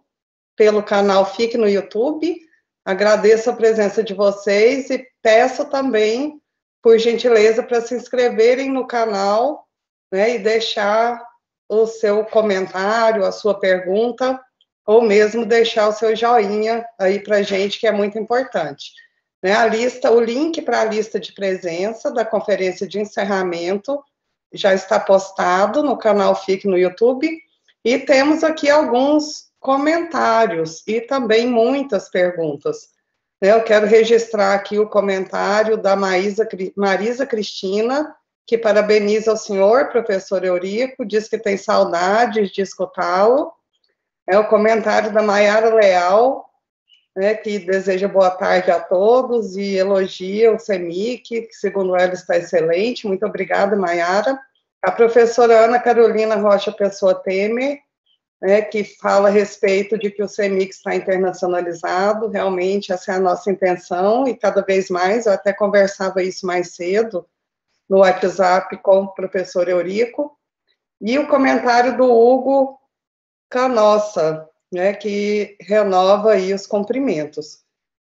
pelo canal Fique no YouTube. Agradeço a presença de vocês e peço também, por gentileza, para se inscreverem no canal né, e deixar o seu comentário, a sua pergunta, ou mesmo deixar o seu joinha aí para gente, que é muito importante. Né, a lista, o link para a lista de presença da conferência de encerramento já está postado no canal Fique no YouTube, e temos aqui alguns comentários e também muitas perguntas. Né, eu quero registrar aqui o comentário da Maísa, Marisa Cristina, que parabeniza o senhor, professor Eurico, diz que tem saudades de escutá-lo. É o comentário da Maiara Leal, né, que deseja boa tarde a todos e elogia o CEMIC, que segundo ela está excelente. Muito obrigada, Maiara. A professora Ana Carolina Rocha Pessoa Temer né, que fala a respeito de que o CEMIC está internacionalizado, realmente essa é a nossa intenção, e cada vez mais, eu até conversava isso mais cedo no WhatsApp com o professor Eurico, e o comentário do Hugo Canossa, né, que renova aí os cumprimentos.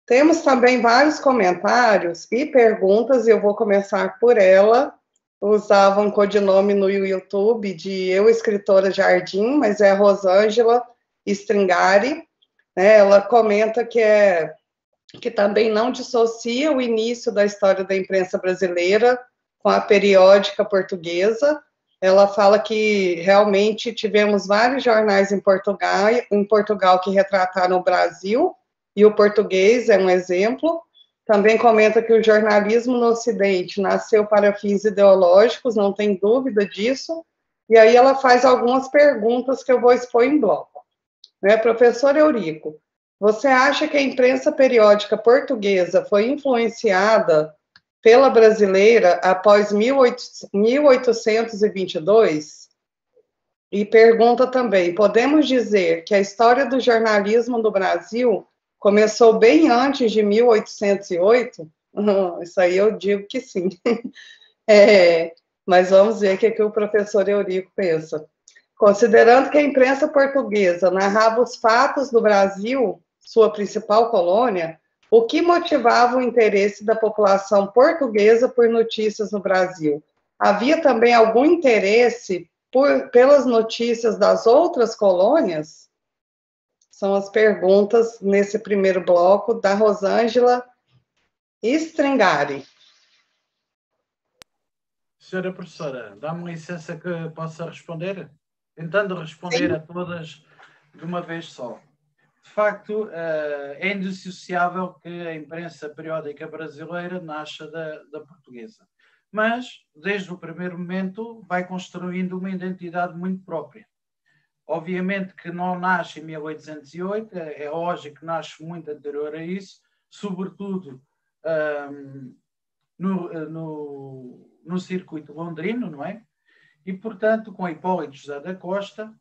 Temos também vários comentários e perguntas, e eu vou começar por ela, usava um codinome no YouTube de Eu Escritora Jardim, mas é Rosângela Stringari. Né? Ela comenta que é que também não dissocia o início da história da imprensa brasileira com a periódica portuguesa. Ela fala que realmente tivemos vários jornais em Portugal, em Portugal que retrataram o Brasil, e o português é um exemplo. Também comenta que o jornalismo no Ocidente nasceu para fins ideológicos, não tem dúvida disso. E aí ela faz algumas perguntas que eu vou expor em bloco. Né, professor Eurico, Você acha que a imprensa periódica portuguesa foi influenciada pela brasileira após 1822? E pergunta também: podemos dizer que a história do jornalismo no Brasil começou bem antes de 1808? [laughs] Isso aí eu digo que sim. [laughs] É, mas vamos ver o que, que o professor Eurico pensa. Considerando que a imprensa portuguesa narrava os fatos do Brasil, sua principal colônia, o que motivava o interesse da população portuguesa por notícias no Brasil? Havia também algum interesse por, pelas notícias das outras colônias? São as perguntas nesse primeiro bloco da Rosângela Strengari. Senhora professora, dá-me licença que possa responder? Tentando responder Sim. a todas de uma vez só. De facto, eh, é indissociável que a imprensa periódica brasileira nasça da, da portuguesa. Mas, desde o primeiro momento, vai construindo uma identidade muito própria. Obviamente que não nasce em 1808, é, lógico que nasce muito anterior a isso, sobretudo um, no, no, no circuito londrino, não é? E, portanto, com Hipólito José da Costa,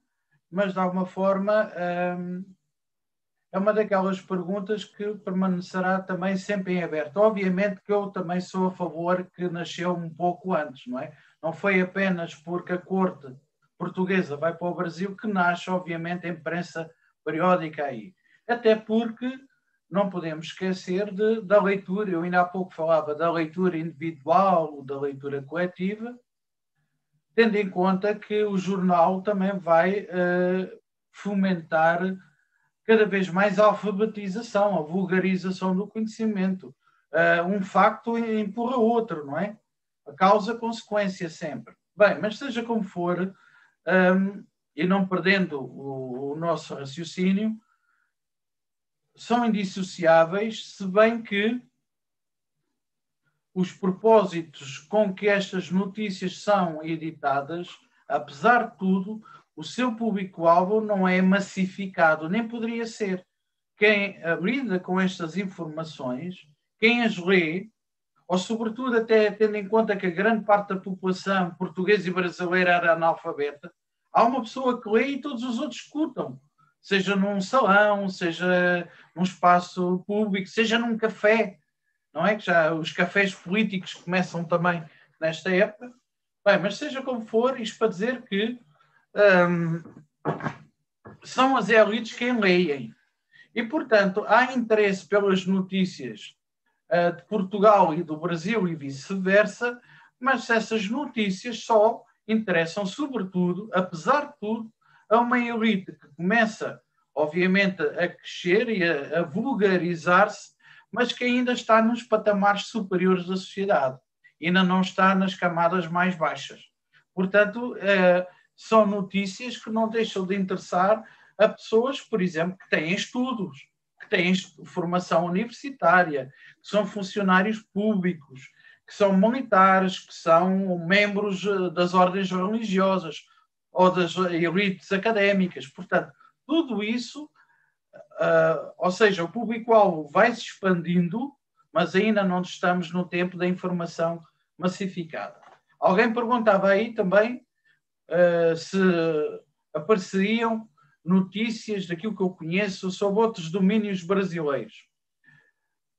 mas de alguma forma um, é uma daquelas perguntas que permanecerá também sempre em aberto. Obviamente que eu também sou a favor que nasceu um pouco antes, não é? Não foi apenas porque a corte portuguesa vai para o Brasil que nasce, obviamente, a imprensa periódica aí. Até porque não podemos esquecer de, da leitura, eu ainda há pouco falava da leitura individual, da leitura coletiva, tendo em conta que o jornal também vai uh, fomentar cada vez mais alfabetização, a vulgarização do conhecimento. Uh, um facto empurra outro, não é? A causa-consequência sempre. Bem, mas seja como for, um, e não perdendo o, o nosso raciocínio, são indissociáveis, se bem que os propósitos com que estas notícias são editadas, apesar de tudo, o seu público-alvo não é massificado, nem poderia ser. Quem lida com estas informações, quem as lê, ou sobretudo até tendo em conta que a grande parte da população portuguesa e brasileira era analfabeta, há uma pessoa que lê e todos os outros escutam seja num salão, seja num espaço público, seja num café, não é? Que já os cafés políticos começam também nesta época. Bem, mas seja como for, isto para dizer que são as elites quem leem. E, portanto, há interesse pelas notícias uh, de Portugal e do Brasil e vice-versa, mas essas notícias só interessam, sobretudo, apesar de tudo, a uma elite que começa, obviamente, a crescer e a, a vulgarizar-se, mas que ainda está nos patamares superiores da sociedade, ainda não está nas camadas mais baixas. Portanto, eh, são notícias que não deixam de interessar a pessoas, por exemplo, que têm estudos, que têm formação universitária, que são funcionários públicos, que são militares, que são membros eh, das ordens religiosas, ou das elites académicas. Portanto, tudo isso, uh, ou seja, o público-alvo vai se expandindo, mas ainda não estamos no tempo da informação massificada. Alguém perguntava aí também uh, se apareceriam notícias daquilo que eu conheço sobre outros domínios brasileiros.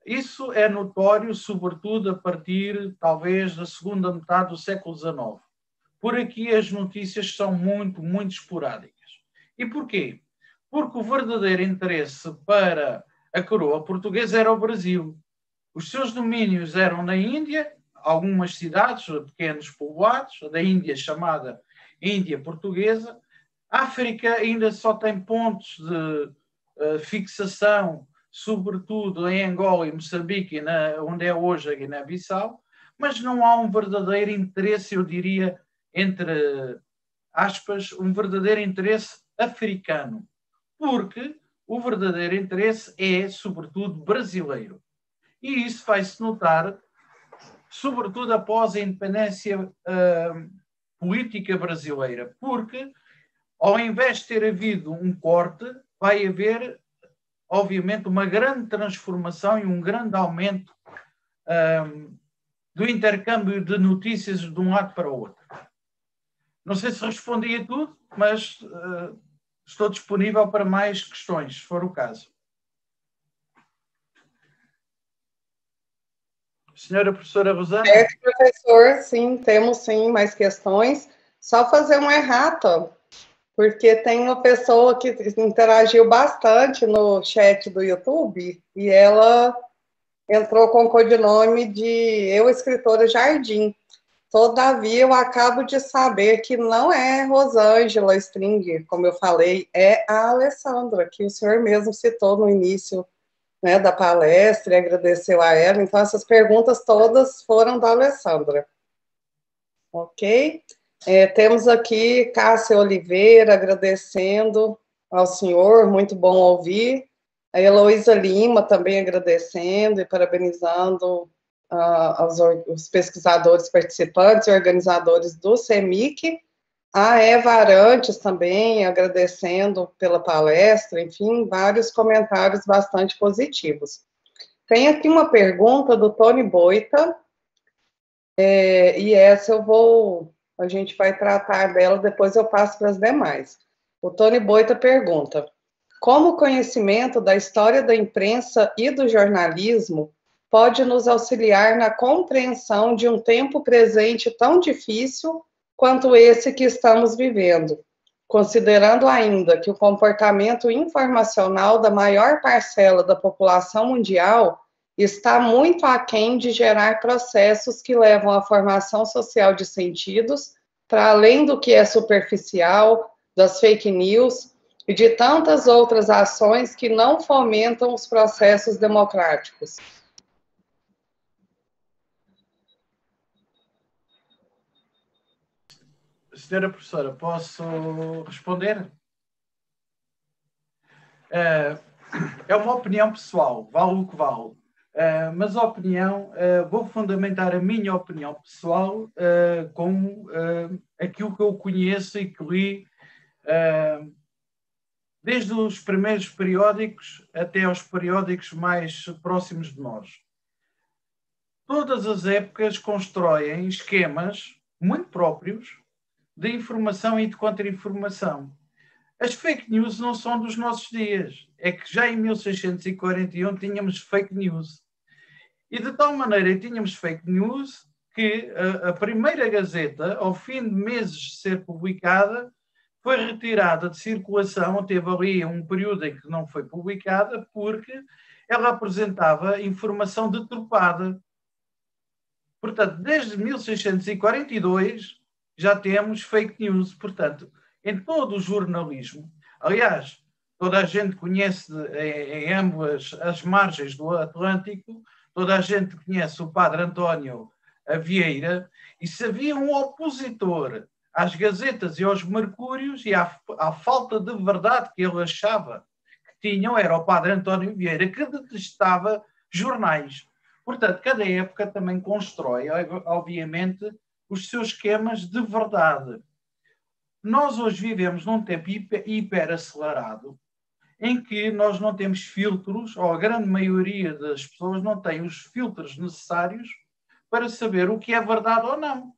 Isso é notório, sobretudo a partir, talvez, da segunda metade do século XIX. Por aqui as notícias são muito, muito esporádicas. E porquê? Porque o verdadeiro interesse para a coroa portuguesa era o Brasil. Os seus domínios eram na Índia, algumas cidades, pequenos povoados, da Índia chamada Índia Portuguesa. A África ainda só tem pontos de uh, fixação, sobretudo em Angola e Moçambique, na, onde é hoje a Guiné-Bissau, mas não há um verdadeiro interesse, eu diria, entre aspas, um verdadeiro interesse africano, porque o verdadeiro interesse é, sobretudo, brasileiro. E isso vai-se notar, sobretudo após a independência uh, política brasileira, porque, ao invés de ter havido um corte, vai haver obviamente, uma grande transformação e um grande aumento um, do intercâmbio de notícias de um lado para o outro. Não sei se respondi a tudo, mas uh, estou disponível para mais questões, se for o caso. Senhora professora Rosana? É, professor, sim, temos sim mais questões. Só fazer uma errata, porque tem uma pessoa que interagiu bastante no chat do YouTube e ela entrou com o codinome de Eu Escritora Jardim. Todavia, eu acabo de saber que não é Rosângela String, como eu falei, é a Alessandra, que o senhor mesmo citou no início né, da palestra e agradeceu a ela. Então, essas perguntas todas foram da Alessandra. Ok? É, temos aqui Cássia Oliveira agradecendo ao senhor, muito bom ouvir. A Heloísa Lima também agradecendo e parabenizando uh, os pesquisadores participantes e organizadores do CEMIC. A Eva Arantes também agradecendo pela palestra, enfim, vários comentários bastante positivos. Tem aqui uma pergunta do Tony Boita, é, e essa eu vou, a gente vai tratar dela, depois eu passo para as demais. O Tony Boita pergunta: como o conhecimento da história da imprensa e do jornalismo pode nos auxiliar na compreensão de um tempo presente tão difícil quanto esse que estamos vivendo, considerando ainda que o comportamento informacional da maior parcela da população mundial está muito aquém de gerar processos que levam à formação social de sentidos, para além do que é superficial, das fake news e de tantas outras ações que não fomentam os processos democráticos. Senhora professora, posso responder? Eh, é uma opinião pessoal, vale o que vale. Uh, mas a opinião, uh, vou fundamentar a minha opinião pessoal com aquilo que eu conheço e que li desde os primeiros periódicos até aos periódicos mais próximos de nós. Todas as épocas constroem esquemas muito próprios de informação e de contra-informação. As fake news não são dos nossos dias. É que já em 1641 tínhamos fake news. E de tal maneira tínhamos fake news que a, a primeira Gazeta, ao fim de meses de ser publicada, foi retirada de circulação. Teve ali um período em que não foi publicada, porque ela apresentava informação deturpada. Portanto, desde 1642 já temos fake news. Portanto, em todo o jornalismo, aliás, toda a gente conhece em, em ambas as margens do Atlântico, toda a gente conhece o padre António Vieira, e se havia um opositor às gazetas e aos mercúrios e à, à falta de verdade que ele achava que tinham, era o padre António Vieira, que detestava jornais. Portanto, cada época também constrói, obviamente, os seus esquemas de verdade. Nós hoje vivemos num tempo hiper, acelerado, em que nós não temos filtros, ou a grande maioria das pessoas não tem os filtros necessários para saber o que é verdade ou não.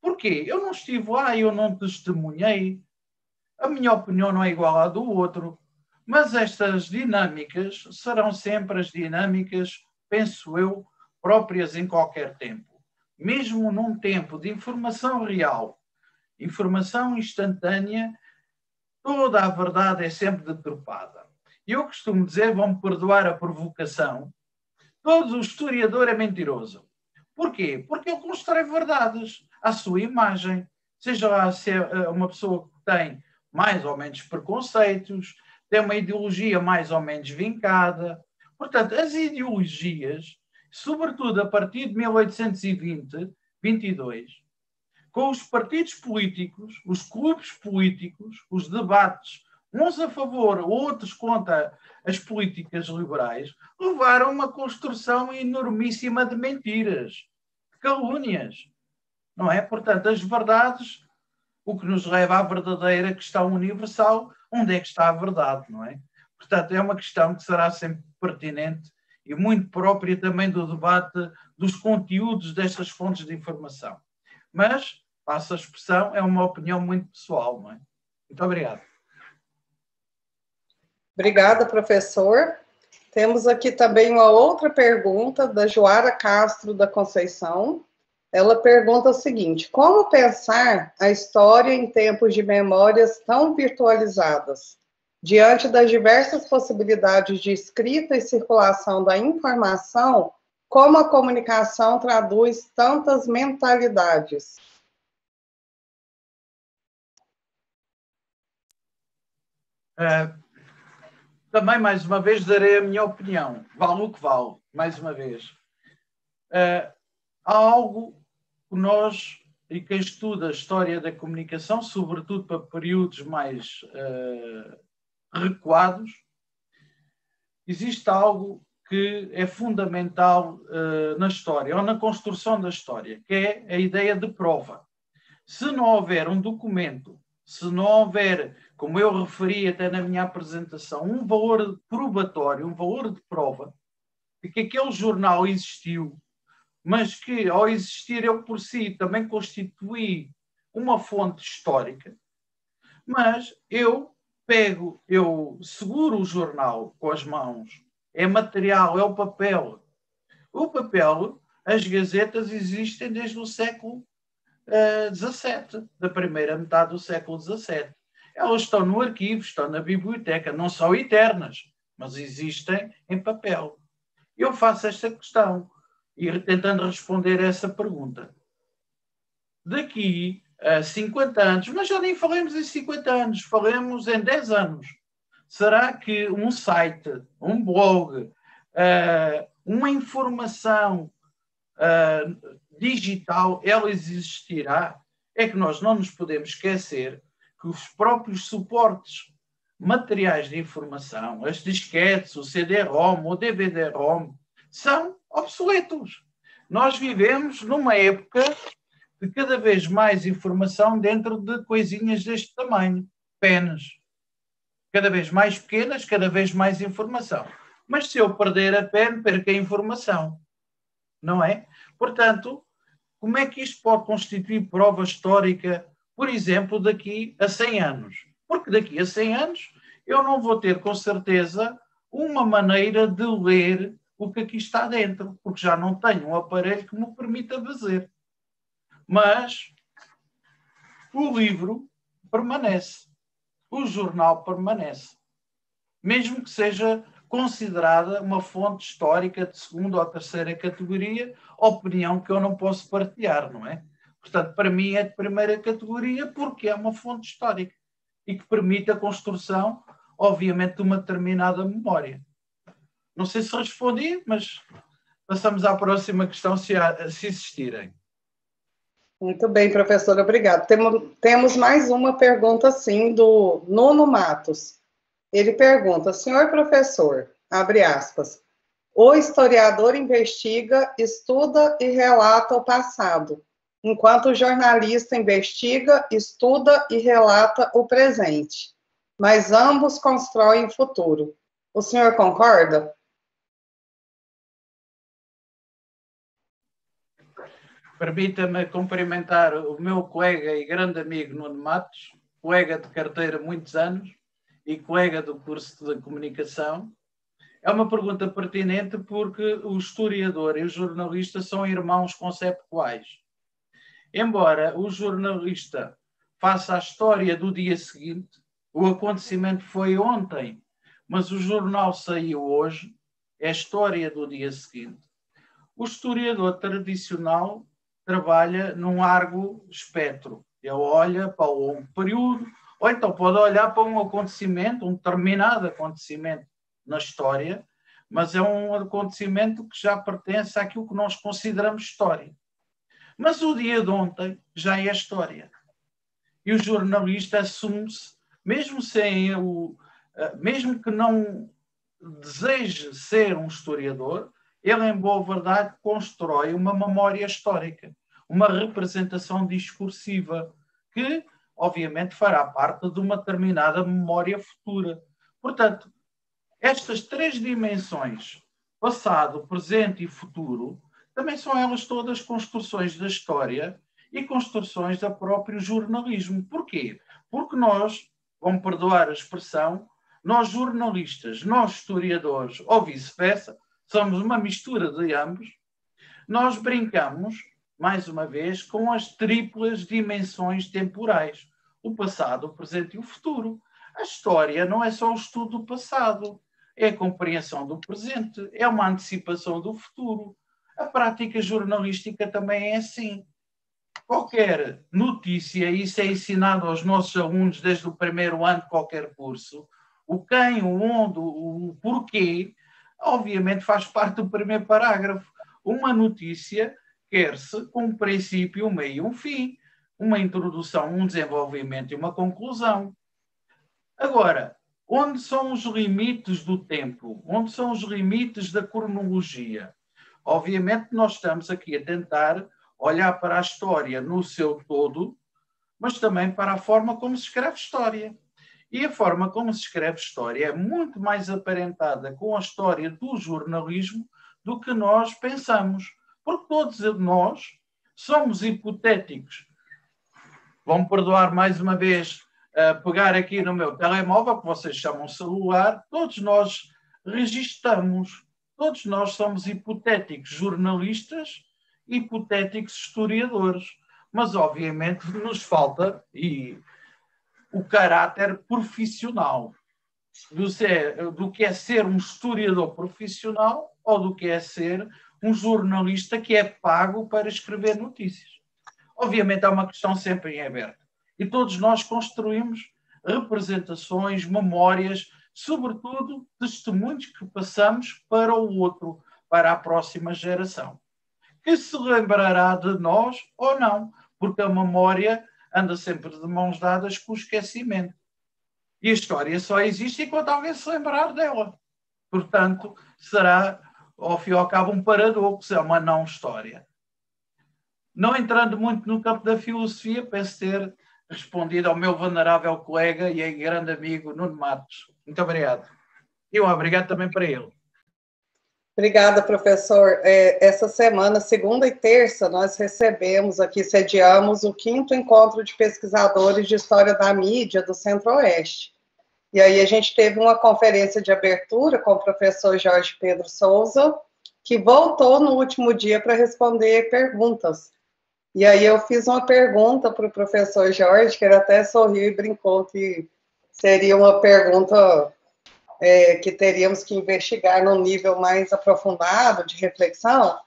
Porquê? Eu não estive lá, eu não testemunhei, a minha opinião não é igual à do outro, mas estas dinâmicas serão sempre as dinâmicas, penso eu, próprias em qualquer tempo mesmo num tempo de informação real, informação instantânea, toda a verdade é sempre deturpada. Eu costumo dizer, vão perdoar a provocação, todo o historiador é mentiroso. Porquê? Porque ele constrói verdades à sua imagem. Seja lá se é uma pessoa que tem mais ou menos preconceitos, tem uma ideologia mais ou menos vincada. Portanto, as ideologias sobretudo a partir de 1820, 22, com os partidos políticos, os clubes políticos, os debates, uns a favor, outros contra as políticas liberais, levaram a uma construção enormíssima de mentiras, de calúnias. Não é? Portanto, as verdades, o que nos leva à verdadeira questão universal, onde é que está a verdade, não é? Portanto, é uma questão que será sempre pertinente e muito própria também do debate dos conteúdos destas fontes de informação. Mas, passa a expressão, é uma opinião muito pessoal, não é? Muito obrigado. Obrigada, professor. Temos aqui também uma outra pergunta da Joara Castro da Conceição. Ela pergunta o seguinte: como pensar a história em tempos de memórias tão virtualizadas? Diante das diversas possibilidades de escrita e circulação da informação, como a comunicação traduz tantas mentalidades? É, também, mais uma vez, darei a minha opinião. Vale o que vale, mais uma vez. É, há algo que nós, e quem estuda a história da comunicação, sobretudo para períodos mais uh, recuados, existe algo que é fundamental uh, na história, ou na construção da história, que é a ideia de prova. Se não houver um documento, se não houver, como eu referi até na minha apresentação, um valor probatório, um valor de prova, de que aquele jornal existiu, mas que ao existir ele por si também constitui uma fonte histórica, mas eu pego, eu seguro o jornal com as mãos, é material, é o papel. O papel, as gazetas existem desde o século XVII, uh, da primeira metade do século XVII. Elas estão no arquivo, estão na biblioteca, não são eternas, mas existem em papel. Eu faço esta questão e tentando responder a essa pergunta. Daqui uh, 50 anos, mas já nem falemos em 50 anos, falemos em 10 anos. Será que um site, um blog, uh, uma informação uh, digital, ela existirá? É que nós não nos podemos esquecer que os próprios suportes materiais de informação, as disquetes, o CD-ROM, o DVD-ROM, são obsoletos. Nós vivemos numa época de cada vez mais informação dentro de coisinhas deste tamanho, penas. Cada vez mais pequenas, cada vez mais informação. Mas se eu perder a pen, perco a informação. Não é? Portanto, como é que isto pode constituir prova histórica, por exemplo, daqui a 100 anos? Porque daqui a 100 anos eu não vou ter com certeza uma maneira de ler o que aqui está dentro, porque já não tenho um aparelho que me permita fazer. Mas o livro permanece, o jornal permanece, mesmo que seja considerada uma fonte histórica de segunda ou terceira categoria, opinião que eu não posso partilhar, não é? Portanto, para mim é de primeira categoria porque é uma fonte histórica e que permite a construção, obviamente, de uma determinada memória. Não sei se respondi, mas passamos à próxima questão, se, há, se existirem. Muito bem, professor, obrigado. Temos, temos mais uma pergunta, sim, do Nuno Matos. Ele pergunta, senhor professor, abre aspas, o historiador investiga, estuda e relata o passado, enquanto o jornalista investiga, estuda e relata o presente, mas ambos constroem o futuro. O senhor concorda? Permita-me cumprimentar o meu colega e grande amigo Nuno Matos, colega de carteira há muitos anos e colega do curso de comunicação. É uma pergunta pertinente porque o historiador e o jornalista são irmãos conceptuais. Embora o jornalista faça a história do dia seguinte, o acontecimento foi ontem, mas o jornal saiu hoje, é a história do dia seguinte. O historiador tradicional trabalha num largo espectro. Ele olha para um período, ou então pode olhar para um acontecimento, um determinado acontecimento na história, mas é um acontecimento que já pertence àquilo que nós consideramos história. Mas o dia de ontem já é história. E o jornalista assume-se, mesmo sem o, eh, mesmo que não deseje ser um historiador, ele, em boa verdade, constrói uma memória histórica uma representação discursiva que, obviamente, fará parte de uma determinada memória futura. Portanto, Estas três dimensões, passado, presente e futuro, também são elas todas construções da história e construções do próprio jornalismo. Porquê? Porque nós, vamos perdoar a expressão, nós jornalistas, nós historiadores, ou vice-versa, somos uma mistura de ambos, nós brincamos, mais uma vez, com as triplas dimensões temporais: o passado, o presente e o futuro. A história não é só o estudo do passado, é a compreensão do presente, é uma antecipação do futuro. A prática jornalística também é assim. Qualquer notícia, isso é ensinado aos nossos alunos desde o primeiro ano de qualquer curso, o quem, o onde, o porquê, obviamente faz parte do primeiro parágrafo. Uma notícia quer-se com um princípio, um meio e um fim, uma introdução, um desenvolvimento e uma conclusão. Agora, onde são os limites do tempo? Onde são os limites da cronologia? Obviamente, nós estamos aqui a tentar olhar para a história no seu todo, mas também para a forma como se escreve história. E a forma como se escreve história é muito mais aparentada com a história do jornalismo do que nós pensamos. Porque todos nós somos hipotéticos. Vão perdoar mais uma vez uh, pegar aqui no meu telemóvel, que vocês chamam celular, todos nós registamos, todos nós somos hipotéticos jornalistas, hipotéticos historiadores. Mas, obviamente, nos falta, e o caráter profissional do, ser, do que é ser um historiador profissional ou do que é ser um jornalista que é pago para escrever notícias. Obviamente, é uma questão sempre em aberto. E todos nós construímos representações, memórias, sobretudo testemunhos que passamos para o outro, para a próxima geração, que se lembrará de nós ou não, porque a memória anda sempre de mãos dadas com o esquecimento. E a história só existe enquanto alguém se lembrar dela. Portanto, será, ao fim e ao cabo, um paradoxo, é uma não história. Não entrando muito no campo da filosofia, penso ter respondido ao meu venerável colega e grande amigo Nuno Matos. Muito obrigado. E um obrigado também para ele. Obrigada, professor. É, essa semana, segunda e terça, nós recebemos aqui, sediamos o quinto encontro de pesquisadores de história da mídia do Centro-Oeste. E aí a gente teve uma conferência de abertura com o professor Jorge Pedro Souza, que voltou no último dia para responder perguntas. E aí eu fiz uma pergunta para o professor Jorge, que ele até sorriu e brincou que seria uma pergunta é, que teríamos que investigar num nível mais aprofundado de reflexão,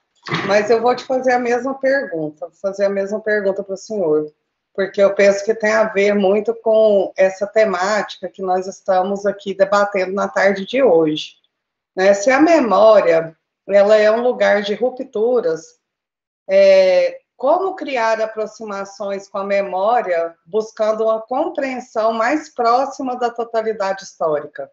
mas eu vou te fazer a mesma pergunta, vou fazer a mesma pergunta para o senhor, porque eu penso que tem a ver muito com essa temática que nós estamos aqui debatendo na tarde de hoje. Né? Se a memória ela é um lugar de rupturas, é, como criar aproximações com a memória, buscando uma compreensão mais próxima da totalidade histórica?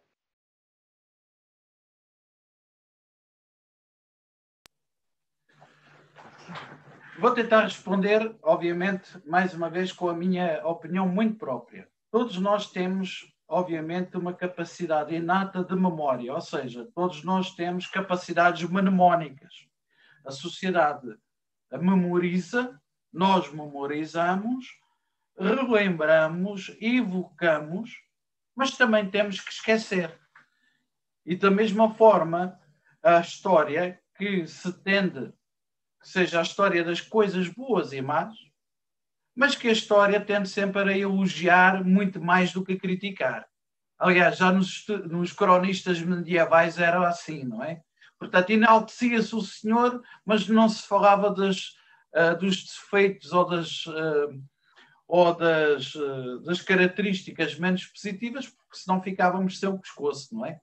Vou tentar responder, obviamente, mais uma vez com a minha opinião muito própria. Todos nós temos, obviamente, uma capacidade inata de memória, ou seja, todos nós temos capacidades mnemónicas. A sociedade memoriza, nós memorizamos, relembramos, evocamos, mas também temos que esquecer. E da mesma forma, a história que se tende seja a história das coisas boas e más, mas que a história tende sempre a elogiar muito mais do que a criticar. Aliás, já nos, nos cronistas medievais era assim, não é? Portanto, enaltecia-se o senhor, mas não se falava das, uh, dos defeitos ou das, uh, ou das, uh, das características menos positivas, porque senão ficávamos sem o pescoço, não é?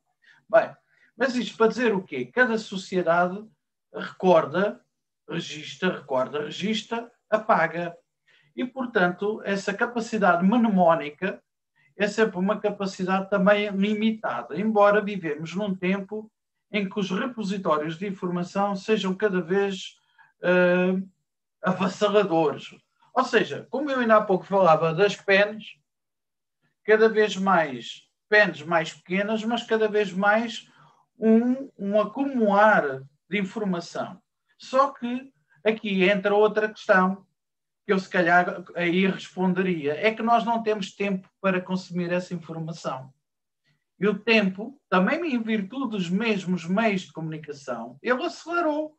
Bem, mas isto para dizer o quê? Cada sociedade recorda registra, recorda, registra, apaga. E, portanto, essa capacidade mnemónica é sempre uma capacidade também limitada, embora vivemos num tempo em que os repositórios de informação sejam cada vez uh, avassaladores. Ou seja, como eu ainda há pouco falava das penas, cada vez mais pendes mais pequenas, mas cada vez mais um, um acumular de informação. Só que aqui entra outra questão que eu se calhar aí responderia, é que nós não temos tempo para consumir essa informação. E o tempo, também em virtude dos mesmos meios de comunicação, ele acelerou,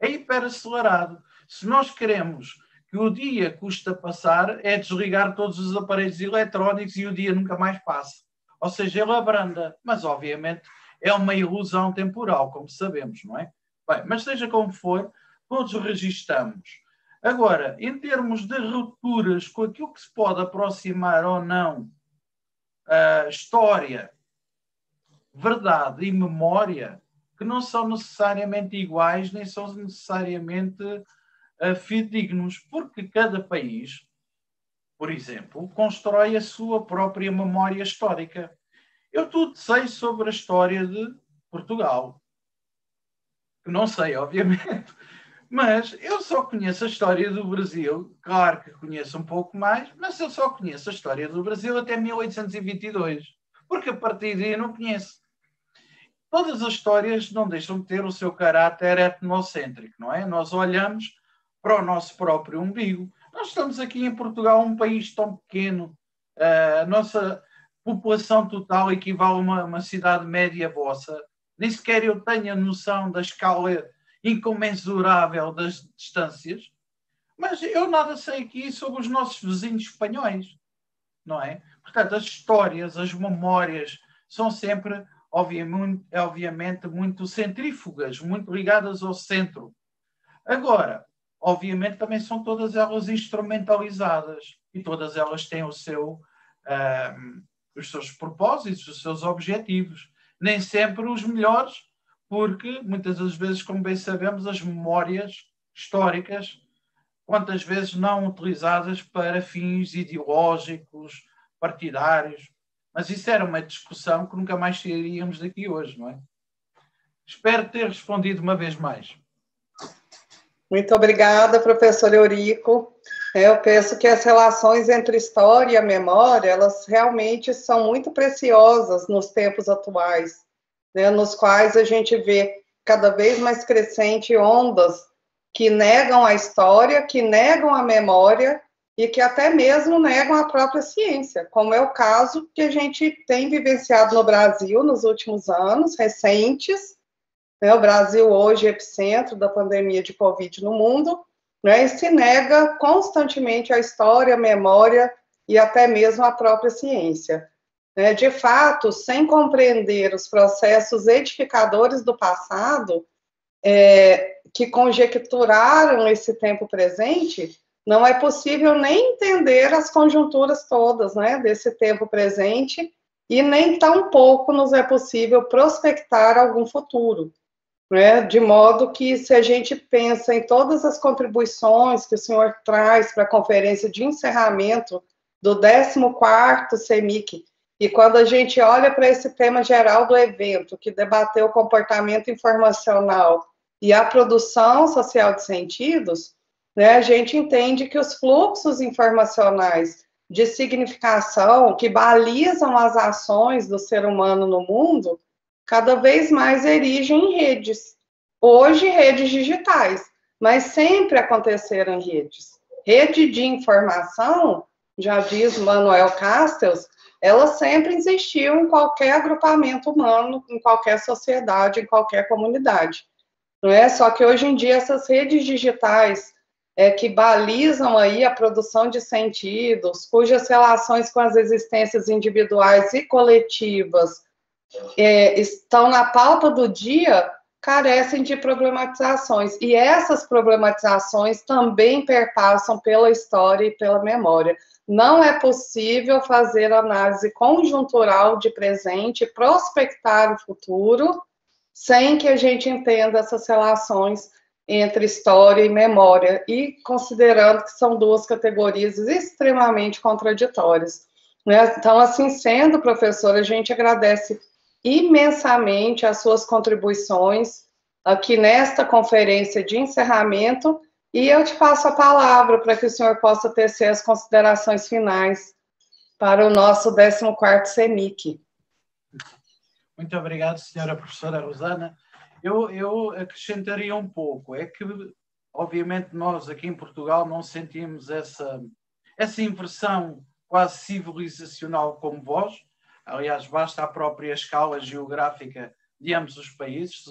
é hiperacelerado. Se nós queremos que o dia custa passar, é desligar todos os aparelhos eletrónicos e o dia nunca mais passa. Ou seja, ele abranda, mas obviamente é uma ilusão temporal, como sabemos, não é? Bem, mas seja como for, todos registamos. Agora, em termos de rupturas com aquilo que se pode aproximar ou não a história verdade e memória que não são necessariamente iguais nem são necessariamente uh, fidedignos, porque cada país, por exemplo, constrói a sua própria memória histórica. Eu tudo sei sobre a história de Portugal. Não sei, obviamente, mas eu só conheço a história do Brasil. Claro que conheço um pouco mais, mas eu só conheço a história do Brasil até 1822, porque a partir daí não conheço todas as histórias não deixam de ter o seu caráter etnocêntrico, não é? Nós olhamos para o nosso próprio umbigo. Nós estamos aqui em Portugal, um país tão pequeno, eh, a nossa população total equivale a uma, uma cidade média vossa. Nem sequer eu tenho a noção da escala incomensurável das distâncias, mas eu nada sei aqui sobre os nossos vizinhos espanhóis, não é? Portanto, as histórias, as memórias são sempre obviamente, obviamente muito centrífugas, muito ligadas ao centro. Agora, obviamente também são todas elas instrumentalizadas e todas elas têm o seu, um, os seus propósitos, os seus objetivos. Nem sempre os melhores, porque muitas das vezes, como bem sabemos, as memórias históricas, quantas vezes não utilizadas para fins ideológicos, partidários, mas isso era uma discussão que nunca mais sairíamos daqui hoje, não é? Espero ter respondido uma vez mais. Muito obrigada, professor Eurico. Eu penso que as relações entre história e a memória, elas realmente são muito preciosas nos tempos atuais, né, nos quais a gente vê cada vez mais crescente ondas que negam a história, que negam a memória e que até mesmo negam a própria ciência, como é o caso que a gente tem vivenciado no Brasil nos últimos anos recentes. Né? O Brasil hoje é epicentro da pandemia de Covid no mundo, né? e se nega constantemente a história, a memória e até mesmo a própria ciência. Né? De fato, sem compreender os processos edificadores do passado, é, que conjecturaram esse tempo presente, não é possível nem entender as conjunturas todas, né, desse tempo presente, e nem tampouco nos é possível prospectar algum futuro, né, de modo que se a gente pensa em todas as contribuições que o senhor traz para a conferência de encerramento do 14º CEMIC, e quando a gente olha para esse tema geral do evento, que debateu o comportamento informacional e a produção social de sentidos, né, a gente entende que os fluxos informacionais de significação que balizam as ações do ser humano no mundo, cada vez mais erigem em redes. Hoje, redes digitais, mas sempre aconteceram redes. Rede de informação, já diz Manuel Castells, ela sempre existiu em qualquer agrupamento humano, em qualquer sociedade, em qualquer comunidade. Não é? Só que hoje em dia essas redes digitais é, que balizam aí a produção de sentidos, cujas relações com as existências individuais e coletivas é, estão na pauta do dia, carecem de problematizações. E essas problematizações também perpassam pela história e pela memória. Não é possível fazer análise conjuntural de presente, prospectar o futuro, sem que a gente entenda essas relações entre história e memória, e considerando que são duas categorias extremamente contraditórias. Né? Então, assim sendo, professor, a gente agradece imensamente as suas contribuições aqui nesta conferência de encerramento, e eu te passo a palavra para que o senhor possa tecer as considerações finais para o nosso 14º CEMIC. Muito obrigado, senhora professora Rosana. Eu, eu acrescentaria um pouco, é que, obviamente, nós aqui em Portugal não sentimos essa, essa inversão quase civilizacional como vós. Aliás, basta a própria escala geográfica de ambos os países,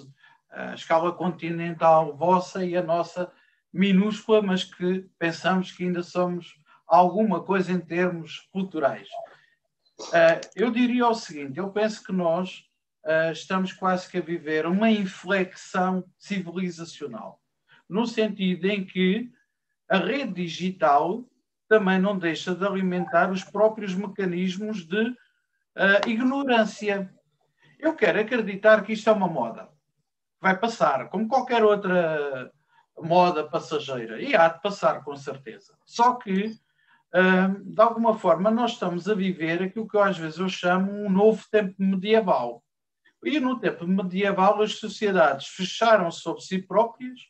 a escala continental vossa e a nossa minúscula, mas que pensamos que ainda somos alguma coisa em termos culturais. Uh, eu diria o seguinte: eu penso que nós uh, estamos quase que a viver uma inflexão civilizacional, no sentido em que a rede digital também não deixa de alimentar os próprios mecanismos de uh, ignorância. Eu quero acreditar que isto é uma moda. Vai passar, como qualquer outra moda passageira. E há de passar, com certeza. Só que de alguma forma, nós estamos a viver aquilo que às vezes eu chamo um novo tempo medieval. E no tempo medieval, as sociedades fecharam sobre si próprias,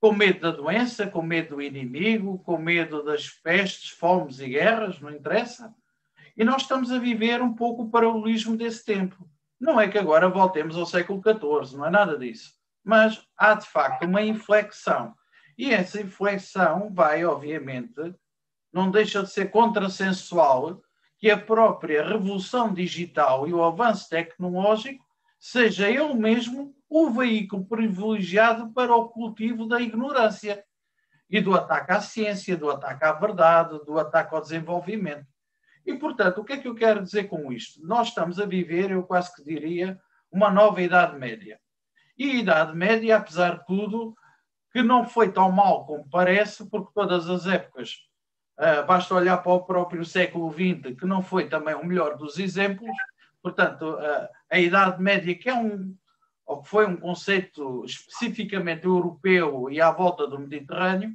com medo da doença, com medo do inimigo, com medo das pestes, fomes e guerras, não interessa. E nós estamos a viver um pouco o paralelismo desse tempo. Não é que agora voltemos ao século XIV, não é nada disso. Mas há, de facto, uma inflexão. E essa inflexão vai, obviamente, não deixa de ser contrassensual que a própria revolução digital e o avanço tecnológico seja ele mesmo o veículo privilegiado para o cultivo da ignorância e do ataque à ciência, do ataque à verdade, do ataque ao desenvolvimento. E, portanto, o que é que eu quero dizer com isto? Nós estamos a viver, eu quase que diria, uma nova Idade Média. E a Idade Média, apesar de tudo, que não foi tão mal como parece, porque todas as épocas Uh, basta olhar para o próprio século XX, que não foi também o melhor dos exemplos. Portanto, uh, a Idade Média, que é um, ou que foi um conceito especificamente europeu e à volta do Mediterrâneo,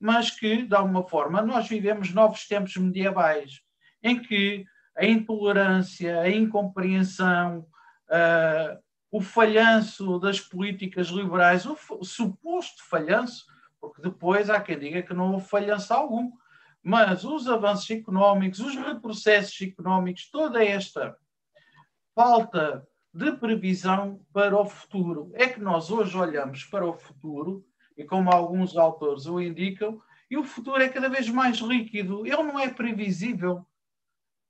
mas que, de alguma forma, nós vivemos novos tempos medievais, em que a intolerância, a incompreensão, uh, o falhanço das políticas liberais, o, o suposto falhanço, porque depois há quem diga que não houve falhanço algum, mas os avanços económicos, os retrocessos económicos, toda esta falta de previsão para o futuro. É que nós hoje olhamos para o futuro, e como alguns autores o indicam, e o futuro é cada vez mais líquido, ele não é previsível.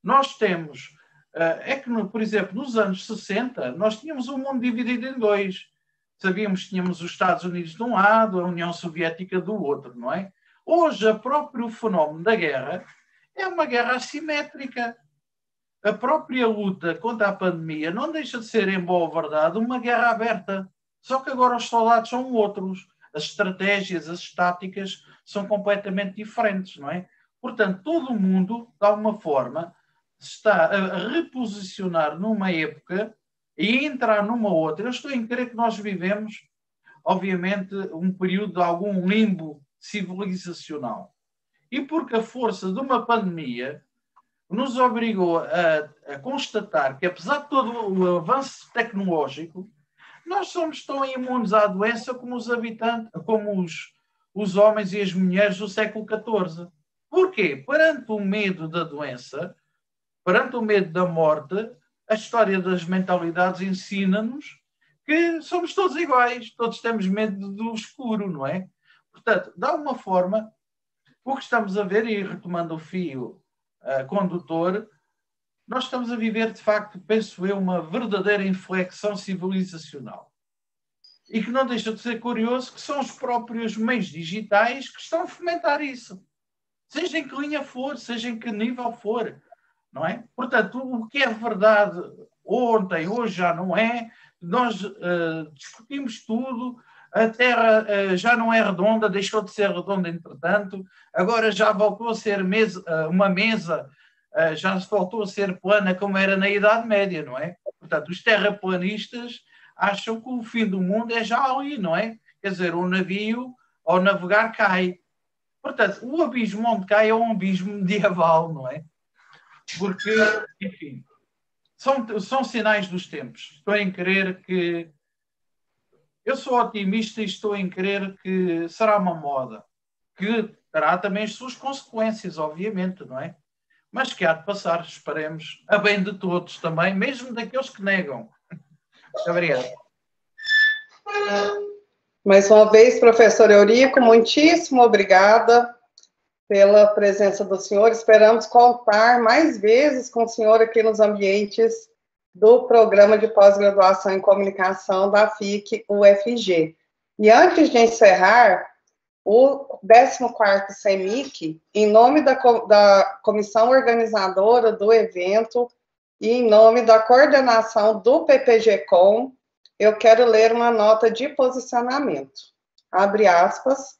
Nós temos, eh, é que, por exemplo, nos anos 60, nós tínhamos um mundo dividido em dois. Sabíamos que tínhamos os Estados Unidos de um lado, a União Soviética do outro, não é? Hoje, o próprio fenómeno da guerra é uma guerra assimétrica. A própria luta contra a pandemia não deixa de ser, em boa verdade, uma guerra aberta. Só que agora os soldados são outros. As estratégias, as táticas são completamente diferentes, não é? Portanto, todo o mundo, de alguma forma, está a reposicionar numa época e entrar numa outra. Eu estou em crer que nós vivemos, obviamente, um período de algum limbo civilizacional. E porque a força de uma pandemia nos obrigou a, a, constatar que, apesar de todo o avanço tecnológico, nós somos tão imunes à doença como os habitantes, como os, os homens e as mulheres do século XIV. Porquê? Perante o medo da doença, perante o medo da morte, a história das mentalidades ensina-nos que somos todos iguais, todos temos medo do escuro, não é? Portanto, de alguma forma, o que estamos a ver, e retomando o fio uh, condutor, nós estamos a viver, de facto, penso eu, uma verdadeira inflexão civilizacional. E que não deixa de ser curioso que são os próprios meios digitais que estão a fomentar isso. Seja em que linha for, seja em que nível for. Não é? Portanto, o que é verdade ontem, hoje já não é. Nós uh, discutimos tudo, a Terra uh, já não é redonda, deixou de ser redonda entretanto, agora já voltou a ser mesa, uh, uma mesa, já voltou a ser plana como era na Idade Média, não é? Portanto, os terraplanistas acham que o fim do mundo é já ali, não é? Quer dizer, o navio ao navegar cai. Portanto, o abismo onde cai é um abismo [laughs] medieval, não é? Porque, enfim, são, são sinais dos tempos. Estou em crer que eu sou otimista e estou em crer que será uma moda, que terá também as suas consequências, obviamente, não é? mas que há de passar, esperemos, a bem de todos também, mesmo daqueles que negam. Obrigado. Mais uma vez, professor Eurico, muitíssimo obrigada pela presença do senhor. Esperamos contar mais vezes com o senhor aqui nos ambientes do programa de pós-graduação em comunicação da FIC UFG. E antes de encerrar, o 14º CEMIC, em nome da, da comissão organizadora do evento e em nome da coordenação do PPG-Com, eu quero ler uma nota de posicionamento. Abre aspas.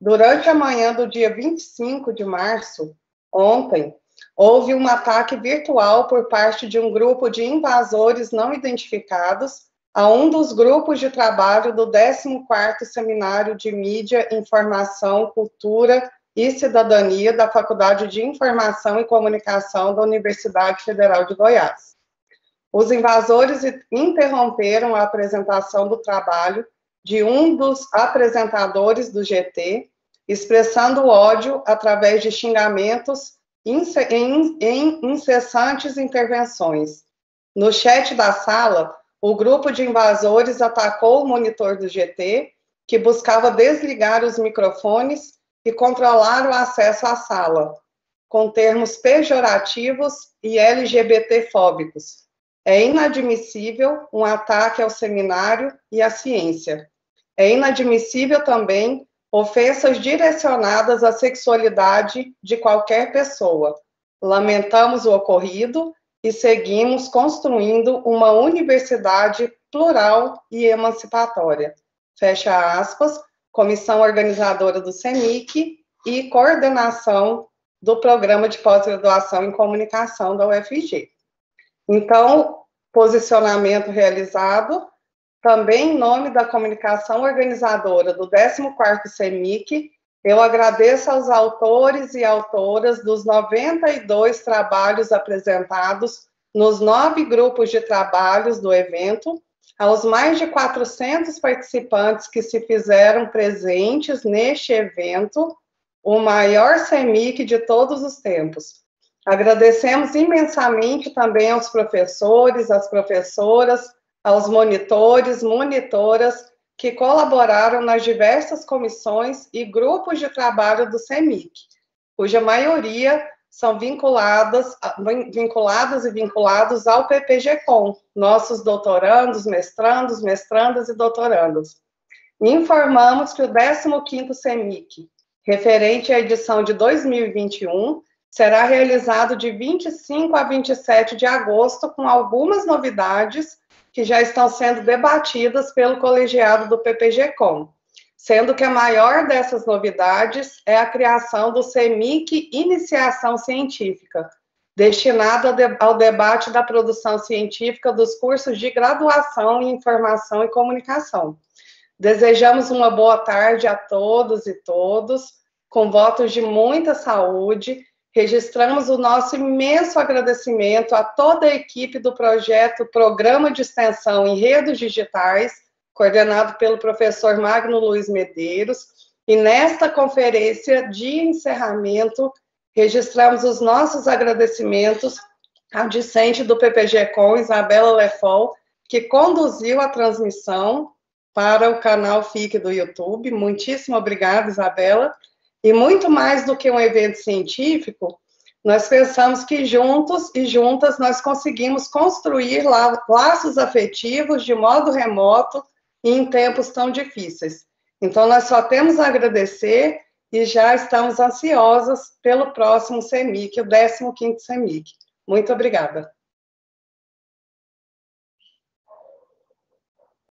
Durante a manhã do dia 25 de março, ontem, houve um ataque virtual por parte de um grupo de invasores não identificados a um dos grupos de trabalho do 14º Seminário de Mídia, Informação, Cultura e Cidadania da Faculdade de Informação e Comunicação da Universidade Federal de Goiás. Os invasores interromperam a apresentação do trabalho de um dos apresentadores do GT, expressando ódio através de xingamentos em incessantes intervenções. No chat da sala, o grupo de invasores atacou o monitor do GT, que buscava desligar os microfones e controlar o acesso à sala, com termos pejorativos e LGBTfóbicos. É inadmissível um ataque ao seminário e à ciência. É inadmissível também ofensas direcionadas à sexualidade de qualquer pessoa. Lamentamos o ocorrido e seguimos construindo uma universidade plural e emancipatória. Fecha aspas, comissão organizadora do CENIC e coordenação do programa de pós-graduação em comunicação da UFG. Então, posicionamento realizado, também em nome da comunicação organizadora do 14º CEMIC, eu agradeço aos autores e autoras dos 92 trabalhos apresentados nos nove grupos de trabalhos do evento, aos mais de 400 participantes que se fizeram presentes neste evento, o maior CEMIC de todos os tempos. Agradecemos imensamente também aos professores, às professoras, aos monitores, monitoras que colaboraram nas diversas comissões e grupos de trabalho do CEMIC, cuja maioria são vinculadas, vinculadas e vinculados ao PPG-Com, nossos doutorandos, mestrandos, mestrandas e doutorandos. Informamos que o 15º CEMIC, referente à edição de 2021, será realizado de 25 a 27 de agosto, com algumas novidades que já estão sendo debatidas pelo colegiado do PPG-Com, sendo que a maior dessas novidades é a criação do CEMIC Iniciação Científica, destinado ao debate da produção científica dos cursos de graduação em Informação e Comunicação. Desejamos uma boa tarde a todos e todos, com votos de muita saúde Registramos o nosso imenso agradecimento a toda a equipe do projeto Programa de Extensão em Redes Digitais, coordenado pelo professor Magno Luiz Medeiros, e nesta conferência de encerramento, registramos os nossos agradecimentos à discente do PPG-Com, Isabela Lefol, que conduziu a transmissão para o canal FIC do YouTube. Muitíssimo obrigada, Isabela. E muito mais do que um evento científico, nós pensamos que juntos e juntas nós conseguimos construir laços afetivos de modo remoto e em tempos tão difíceis. Então, nós só temos a agradecer e já estamos ansiosos pelo próximo CEMIC, o 15º CEMIC. Muito obrigada.